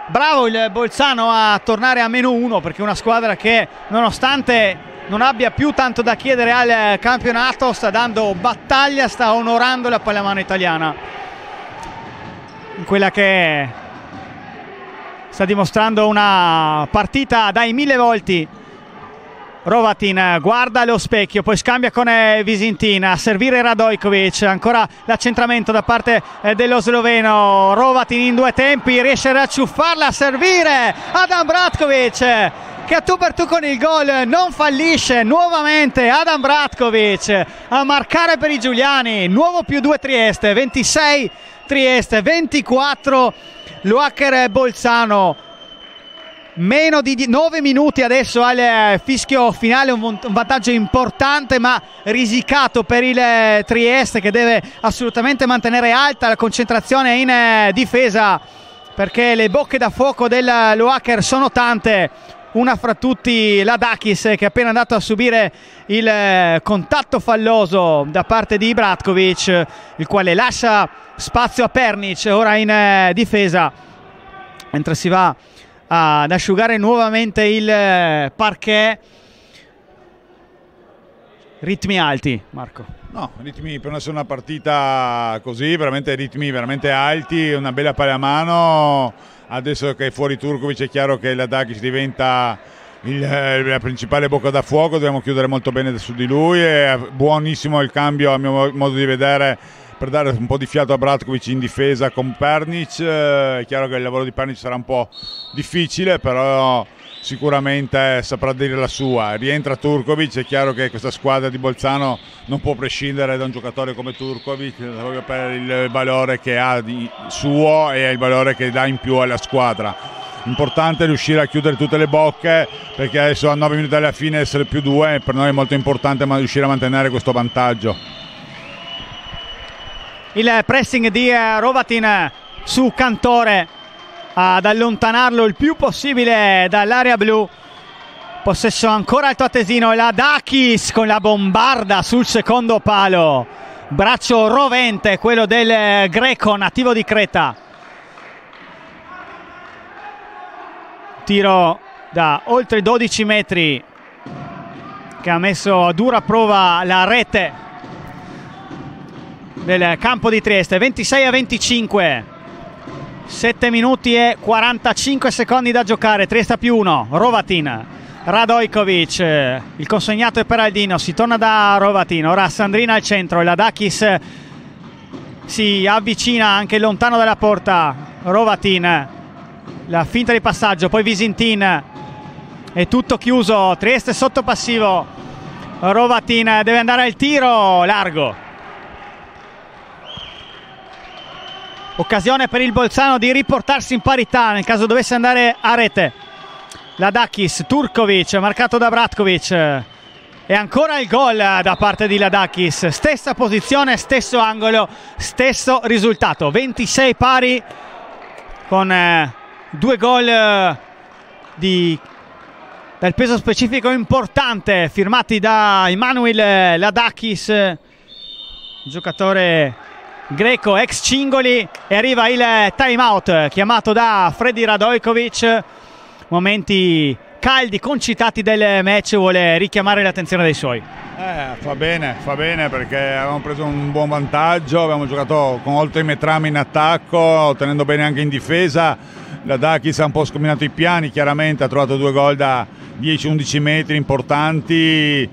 bravo il Bolzano a tornare a meno uno perché una squadra che nonostante non abbia più tanto da chiedere al campionato sta dando battaglia, sta onorando la pallamano italiana quella che sta dimostrando una partita dai mille volti. Rovatin guarda lo specchio, poi scambia con eh, Visintin a servire Radojkovic, ancora l'accentramento da parte eh, dello sloveno. Rovatin in due tempi riesce a racciuffarla a servire Adam Bratkovic che a tu per tu con il gol non fallisce nuovamente Adam Bratkovic a marcare per i Giuliani, nuovo più due Trieste, 26 Trieste, 24 Luacher Bolzano. meno di 9 minuti adesso al eh, fischio finale, un vantaggio importante ma risicato per il eh, Trieste che deve assolutamente mantenere alta la concentrazione in eh, difesa perché le bocche da fuoco del Loacker sono tante una fra tutti la Dakis che è appena andato a subire il contatto falloso da parte di Bratkovic il quale lascia spazio a Pernic ora in difesa mentre si va ad asciugare nuovamente il eh, parquet. Ritmi alti, Marco. No, ritmi per essere una partita così, veramente ritmi veramente alti, una bella pallamano. Adesso che è fuori Turkovic è chiaro che la Dakic diventa il, eh, la principale bocca da fuoco, dobbiamo chiudere molto bene su di lui. È buonissimo il cambio, a mio modo di vedere, per dare un po' di fiato a Bratkovic in difesa con Pernic. Eh, è chiaro che il lavoro di Pernic sarà un po' difficile, però sicuramente saprà dire la sua. Rientra Turkovic, è chiaro che questa squadra di Bolzano non può prescindere da un giocatore come Turkovic proprio per il valore che ha di suo e il valore che dà in più alla squadra. Importante riuscire a chiudere tutte le bocche perché adesso a 9 minuti alla fine essere più due per noi è molto importante ma riuscire a mantenere questo vantaggio il pressing di eh, Rovatin su Cantore ad allontanarlo il più possibile dall'area blu. Possesso ancora al Tottesino la Dakis con la bombarda sul secondo palo. Braccio rovente quello del greco nativo di Creta. Tiro da oltre 12 metri che ha messo a dura prova la rete del campo di Trieste. 26 a 25 7 minuti e 45 secondi da giocare. Trieste più 1 Rovatin Radojkovic il consegnato è per Aldino si torna da Rovatin. Ora Sandrina al centro la Dakis si avvicina anche lontano dalla porta. Rovatin la finta di passaggio poi Visintin è tutto chiuso. Trieste sotto passivo. Rovatin deve andare al tiro largo occasione per il Bolzano di riportarsi in parità nel caso dovesse andare a rete. Ladakis, Turkovic marcato da Bratkovic e ancora il gol da parte di Ladakis. Stessa posizione, stesso angolo stesso risultato. 26 pari con eh, due gol eh, di, dal peso specifico importante firmati da Emanuel Ladakis giocatore Greco ex Cingoli e arriva il time out chiamato da Freddy Radojkovic momenti caldi concitati del match vuole richiamare l'attenzione dei suoi. Eh, fa bene, fa bene perché avevamo preso un buon vantaggio abbiamo giocato con oltre i metrami in attacco tenendo bene anche in difesa. La Dakis ha un po' scombinato i piani chiaramente ha trovato due gol da 10-11 metri importanti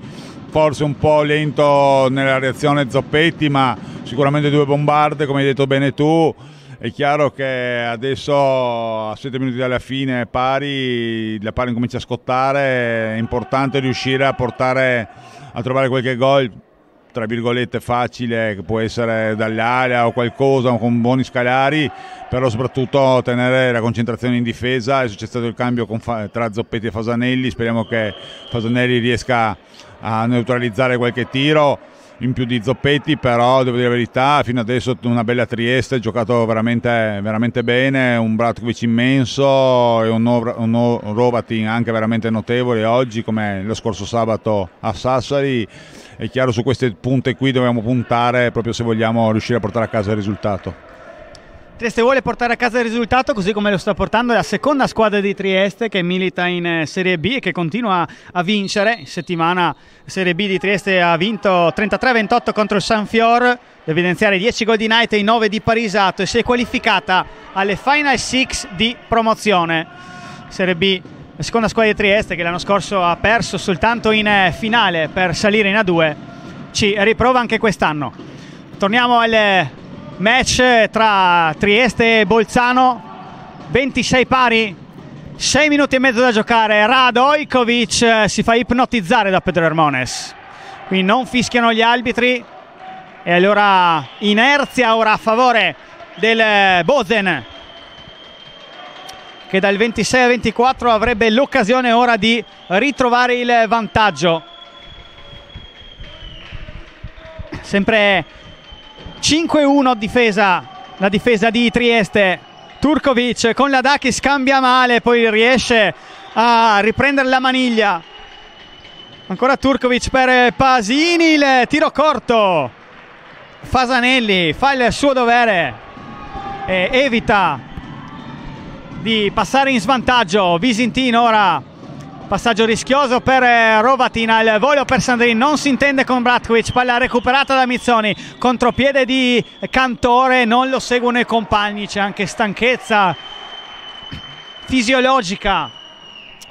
forse un po' lento nella reazione Zoppetti ma sicuramente due bombarde, come hai detto bene tu. È chiaro che adesso a 7 minuti dalla fine pari, la pari comincia a scottare, è importante riuscire a portare a trovare qualche gol tra virgolette facile che può essere dall'area o qualcosa con buoni scalari però soprattutto tenere la concentrazione in difesa. C'è stato il cambio tra Zoppetti e Fasanelli. Speriamo che Fasanelli riesca a neutralizzare qualche tiro in più di Zoppetti, però devo dire la verità, fino adesso una bella Trieste, giocato veramente, veramente bene, un Bratkovic immenso e un, un Rovatin anche veramente notevole oggi come lo scorso sabato a Sassari. È chiaro su queste punte qui dobbiamo puntare proprio se vogliamo riuscire a portare a casa il risultato. Trieste vuole portare a casa il risultato così come lo sta portando la seconda squadra di Trieste che milita in eh, Serie B e che continua a vincere. In settimana Serie B di Trieste ha vinto 33-28 contro il San Fior, da evidenziare 10 gol di Night e 9 di Parisato e si è qualificata alle Final Six di promozione. Serie B, la seconda squadra di Trieste che l'anno scorso ha perso soltanto in eh, finale per salire in A2, ci riprova anche quest'anno. Torniamo alle match tra Trieste e Bolzano. 26 pari 6 minuti e mezzo da giocare. Radojkovic eh, si fa ipnotizzare da Pedro Hermones. Qui non fischiano gli arbitri. E allora inerzia ora a favore del Bozen che dal 26 al 24 avrebbe l'occasione ora di ritrovare il vantaggio. Sempre 5-1 difesa, la difesa di Trieste. Turkovic con la Daki scambia male, poi riesce a riprendere la maniglia. Ancora Turkovic per Pasini, il tiro corto. Fasanelli fa il suo dovere e evita di passare in svantaggio. Visintino ora passaggio rischioso per Rovatina, il volo per Sandrin non si intende con Bratkovic, palla recuperata da Mizzoni, contropiede di Cantore, non lo seguono i compagni, c'è anche stanchezza fisiologica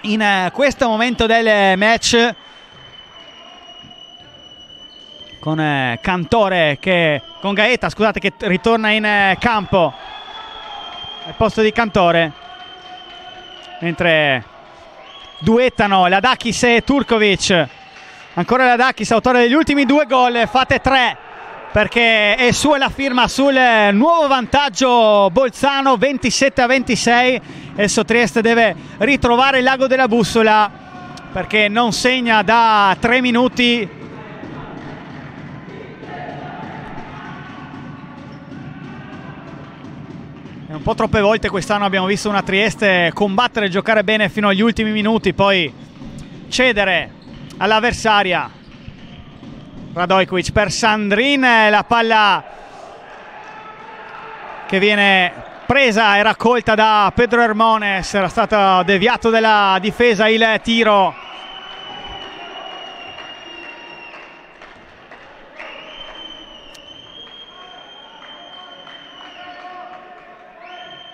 in questo momento del match con eh, Cantore che con Gaeta scusate che ritorna in eh, campo. Al posto di Cantore. Mentre duettano Ladakis e Turkovic. Ancora Ladakis autore degli ultimi due gol fate tre perché è sua la firma sul nuovo vantaggio Bolzano 27 a 26 adesso Trieste deve ritrovare il lago della bussola perché non segna da tre minuti un po' troppe volte quest'anno abbiamo visto una Trieste combattere giocare bene fino agli ultimi minuti, poi cedere all'avversaria. Radojkovic per Sandrin, la palla che viene presa e raccolta da Pedro Hermones, era stato deviato dalla difesa il tiro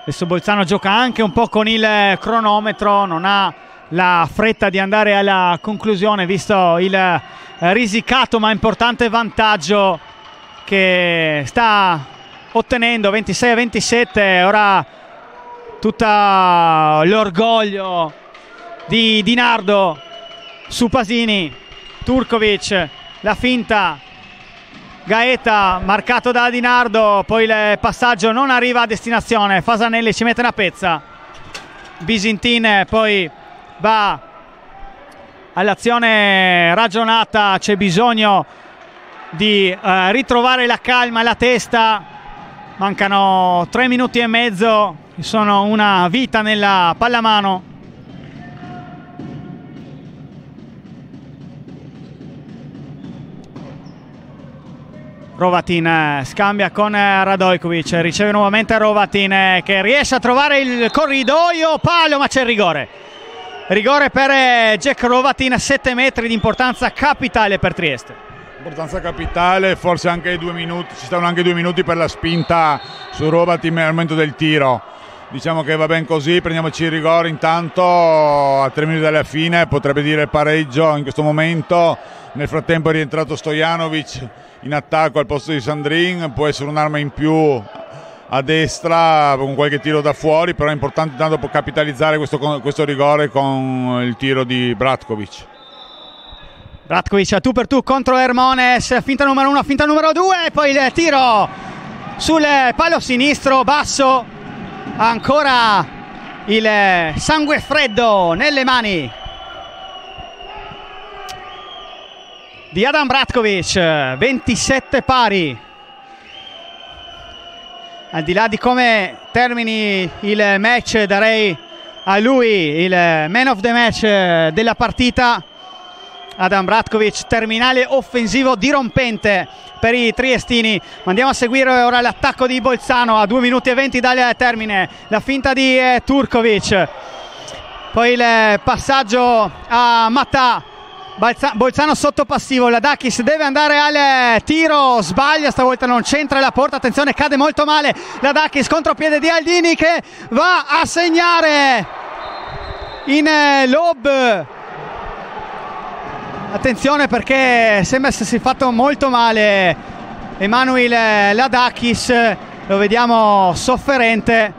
Adesso Bolzano gioca anche un po' con il cronometro, non ha la fretta di andare alla conclusione visto il risicato ma importante vantaggio che sta ottenendo 26 a 27 ora tutto l'orgoglio di Dinardo su Pasini Turkovic la finta Gaeta marcato da Dinardo, poi il passaggio non arriva a destinazione, Fasanelli ci mette una pezza, Bisintin poi va all'azione ragionata, c'è bisogno di eh, ritrovare la calma e la testa, mancano tre minuti e mezzo, sono una vita nella pallamano. Rovatin eh, scambia con eh, Radojkovic, riceve nuovamente Rovatin eh, che riesce a trovare il corridoio, palo ma c'è il rigore. Rigore per Jack Rovatin, 7 metri di importanza capitale per Trieste. Importanza capitale, forse anche due minuti, ci stanno anche due minuti per la spinta su Rovatin nel momento del tiro. Diciamo che va ben così, prendiamoci il rigore intanto a tre minuti dalla fine, potrebbe dire pareggio in questo momento. Nel frattempo è rientrato Stojanovic in attacco al posto di Sandrin, può essere un'arma in più a destra con qualche tiro da fuori, però è importante tanto capitalizzare questo, questo rigore con il tiro di Bratkovic. Bratkovic a tu per tu contro Hermones, finta numero uno, finta numero due, poi il tiro sul palo sinistro basso, ancora il sangue freddo nelle mani di Adam Bratkovic, 27 pari. Al di là di come termini il match, darei a lui il man of the match della partita. Adam Bratkovic, terminale offensivo dirompente per i triestini. Andiamo a seguire ora l'attacco di Bolzano a 2 minuti e 20 dal termine. La finta di eh, Turkovic. Poi il passaggio a Mattà Bolzano sotto passivo, la Dakis deve andare al tiro, sbaglia, stavolta non c'entra la porta, attenzione cade molto male la Dakis contropiede di Aldini che va a segnare in eh, lob. Attenzione perché sembra essersi fatto molto male Emanuele Ladakis, lo vediamo sofferente.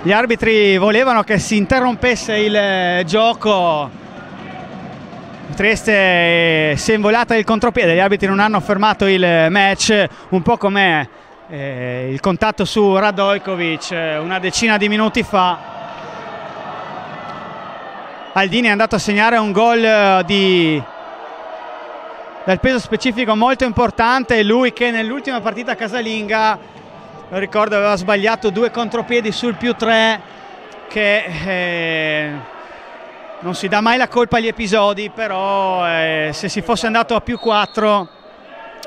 Gli arbitri volevano che si interrompesse il eh, gioco Trieste si è involata il contropiede, gli arbitri non hanno fermato il match, un po' come eh, il contatto su Radojkovic eh, una decina di minuti fa. Aldini è andato a segnare un gol eh, di dal peso specifico molto importante lui che nell'ultima partita casalinga lo ricordo aveva sbagliato due contropiedi sul più tre che eh, non si dà mai la colpa agli episodi però eh, se si fosse andato a più quattro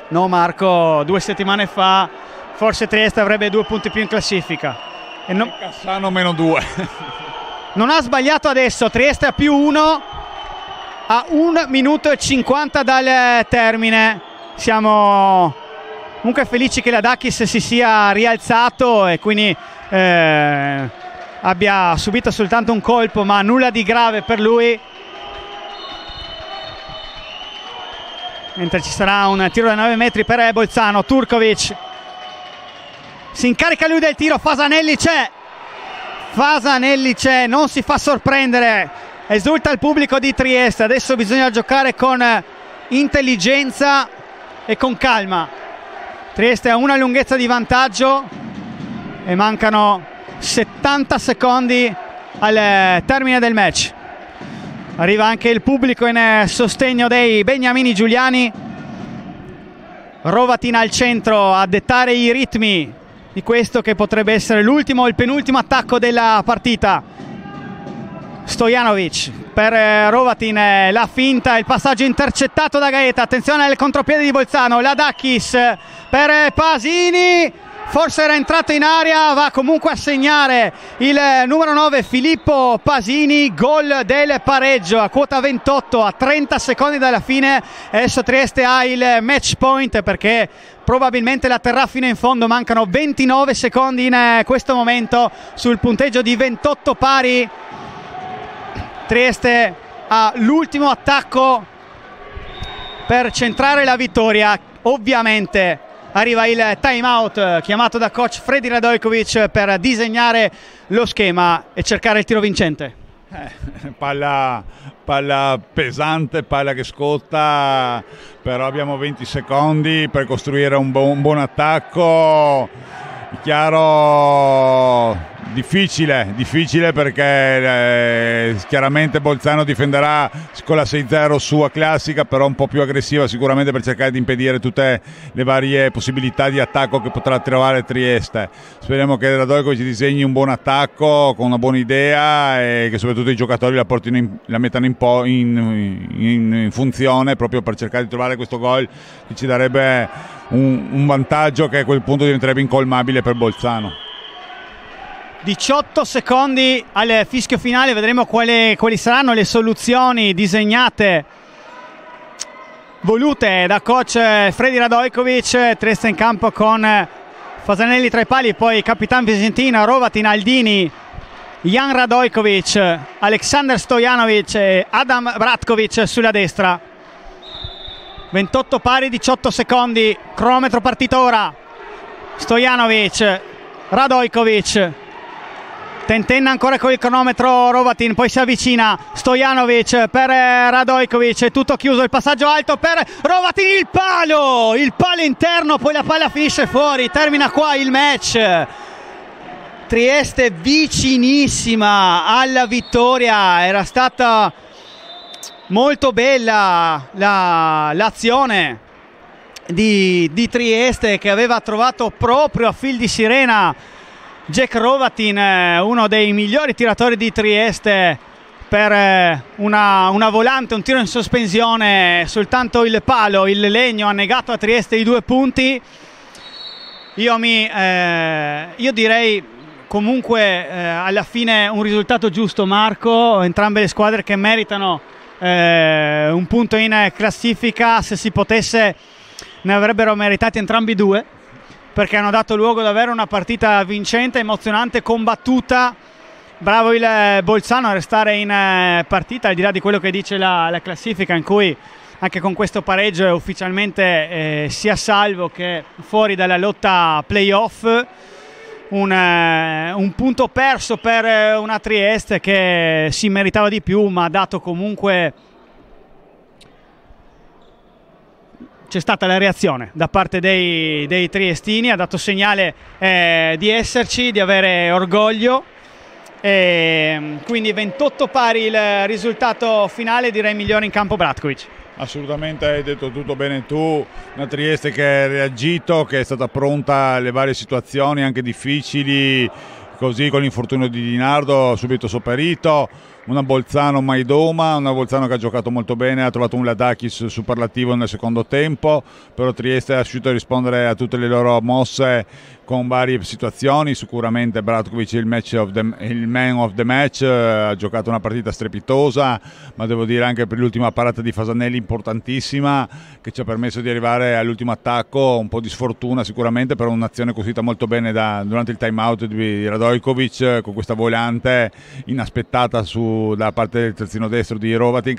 no Marco due settimane fa forse Trieste avrebbe due punti più in classifica e non... Cassano meno due non ha sbagliato adesso Trieste a più uno a 1 minuto e 50 dal termine. Siamo comunque felici che la Dakis si sia rialzato e quindi eh, abbia subito soltanto un colpo, ma nulla di grave per lui. Mentre ci sarà un tiro da 9 metri per Bolzano, Turkovic. Si incarica lui del tiro, Fasanelli c'è, Fasanelli c'è, non si fa sorprendere. Esulta il pubblico di Trieste. Adesso bisogna giocare con intelligenza e con calma. Trieste ha una lunghezza di vantaggio e mancano 70 secondi al termine del match. Arriva anche il pubblico in sostegno dei Beniamini Giuliani. Rovatina al centro a dettare i ritmi di questo che potrebbe essere l'ultimo o il penultimo attacco della partita. Stojanovic per eh, Rovatin, eh, la finta, il passaggio intercettato da Gaeta, attenzione al contropiede di Bolzano, la Dacchis per eh, Pasini, forse era entrato in aria, va comunque a segnare il numero 9 Filippo Pasini, gol del pareggio a quota 28 a 30 secondi dalla fine, adesso Trieste ha il match point perché probabilmente la terrà fino in fondo, mancano 29 secondi in questo momento sul punteggio di 28 pari. Trieste ha l'ultimo attacco per centrare la vittoria. Ovviamente arriva il time out chiamato da coach Freddy Radojkovic per disegnare lo schema e cercare il tiro vincente. Eh, palla, palla pesante, palla che scotta, però abbiamo 20 secondi per costruire un, bu- un buon attacco. Chiaro Difficile, difficile perché eh, chiaramente Bolzano difenderà con la 6-0 sua classica, però un po' più aggressiva sicuramente per cercare di impedire tutte le varie possibilità di attacco che potrà trovare Trieste. Speriamo che Radojko ci disegni un buon attacco con una buona idea e che soprattutto i giocatori la, in, la mettano in, in, in, funzione proprio per cercare di trovare questo gol che ci darebbe un, un vantaggio che a quel punto diventerebbe incolmabile per Bolzano. 18 secondi al fischio finale, vedremo quali, quali saranno le soluzioni disegnate volute da coach Freddy Radojkovic, Trieste in campo con Fasanelli tra i pali, poi Capitan Vicentina, Rovatin, Aldini, Jan Radojkovic, Aleksandr Stojanovic e Adam Bratkovic sulla destra. 28 pari, 18 secondi, cronometro partito ora. Stojanovic, Radojkovic, Tentenna ancora con il cronometro Rovatin, poi si avvicina Stojanovic per eh, Radojkovic, tutto chiuso, il passaggio alto per Rovatin, il palo, il palo interno, poi la palla finisce fuori, termina qua il match. Trieste vicinissima alla vittoria, era stata molto bella la, l'azione di, di Trieste che aveva trovato proprio a fil di sirena Jack Rovatin, eh, uno dei migliori tiratori di Trieste per eh, una, una, volante, un tiro in sospensione, soltanto il palo, il legno ha negato a Trieste i due punti. Io, mi, eh, io direi comunque eh, alla fine un risultato giusto Marco, entrambe le squadre che meritano eh, un punto in classifica, se si potesse ne avrebbero meritati entrambi due perché hanno dato luogo davvero a una partita vincente, emozionante, combattuta. Bravo il eh, Bolzano a restare in eh, partita, al di là di quello che dice la, la classifica, in cui anche con questo pareggio è ufficialmente eh, sia salvo che fuori dalla lotta playoff. Un, eh, un, punto perso per eh, una Trieste che si meritava di più, ma ha dato comunque c'è stata la reazione da parte dei, dei triestini, ha dato segnale eh, di esserci, di avere orgoglio. E, quindi 28 pari il risultato finale, direi migliore in campo Bratkovic. Assolutamente hai detto tutto bene tu, una Trieste che ha reagito, che è stata pronta alle varie situazioni anche difficili, così con l'infortunio di Dinardo subito sopperito, una Bolzano Maidoma, una Bolzano che ha giocato molto bene, ha trovato un Ladakis superlativo nel secondo tempo, però Trieste è riuscito a rispondere a tutte le loro mosse con varie situazioni, sicuramente Bratkovic il, il man of the match, eh, ha giocato una partita strepitosa, ma devo dire anche per l'ultima parata di Fasanelli importantissima che ci ha permesso di arrivare all'ultimo attacco, un po' di sfortuna sicuramente per un'azione costruita molto bene da, durante il time out di Radojkovic con questa volante inaspettata su, da parte del terzino destro di Rovatin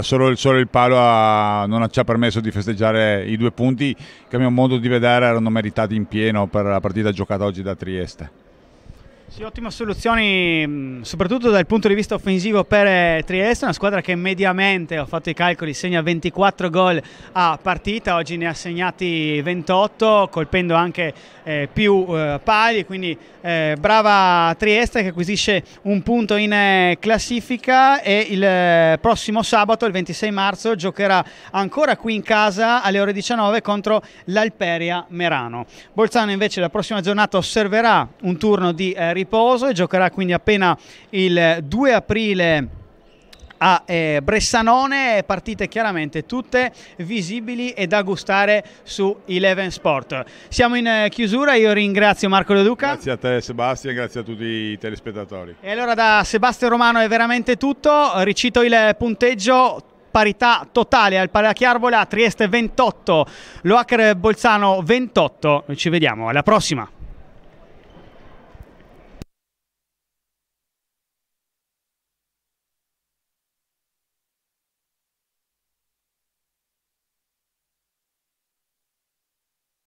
solo, solo il palo ha, non ci ha permesso di festeggiare i due punti che a mio modo di vedere erano meritati in pieno per la partita giocata oggi da Trieste. Sì, ottime soluzioni, soprattutto dal punto di vista offensivo per eh, Trieste, una squadra che mediamente, ho fatto i calcoli, segna 24 gol a partita, oggi ne ha segnati 28, colpendo anche eh, più eh, pali, quindi eh, brava Trieste che acquisisce un punto in eh, classifica e il eh, prossimo sabato, il 26 marzo, giocherà ancora qui in casa alle ore 19 contro l'Alperia Merano. Bolzano invece la prossima giornata osserverà un turno di eh, riposo e giocherà quindi appena il 2 aprile a eh, Bressanone, partite chiaramente tutte visibili e da gustare su Eleven Sport. Siamo in eh, chiusura, io ringrazio Marco De Duca. Grazie a te Sebastian, grazie a tutti i telespettatori. E allora da Sebastian Romano è veramente tutto, ricito il punteggio parità totale al Palachiarvola, Trieste 28, Loacker Bolzano 28. Ci vediamo, alla prossima.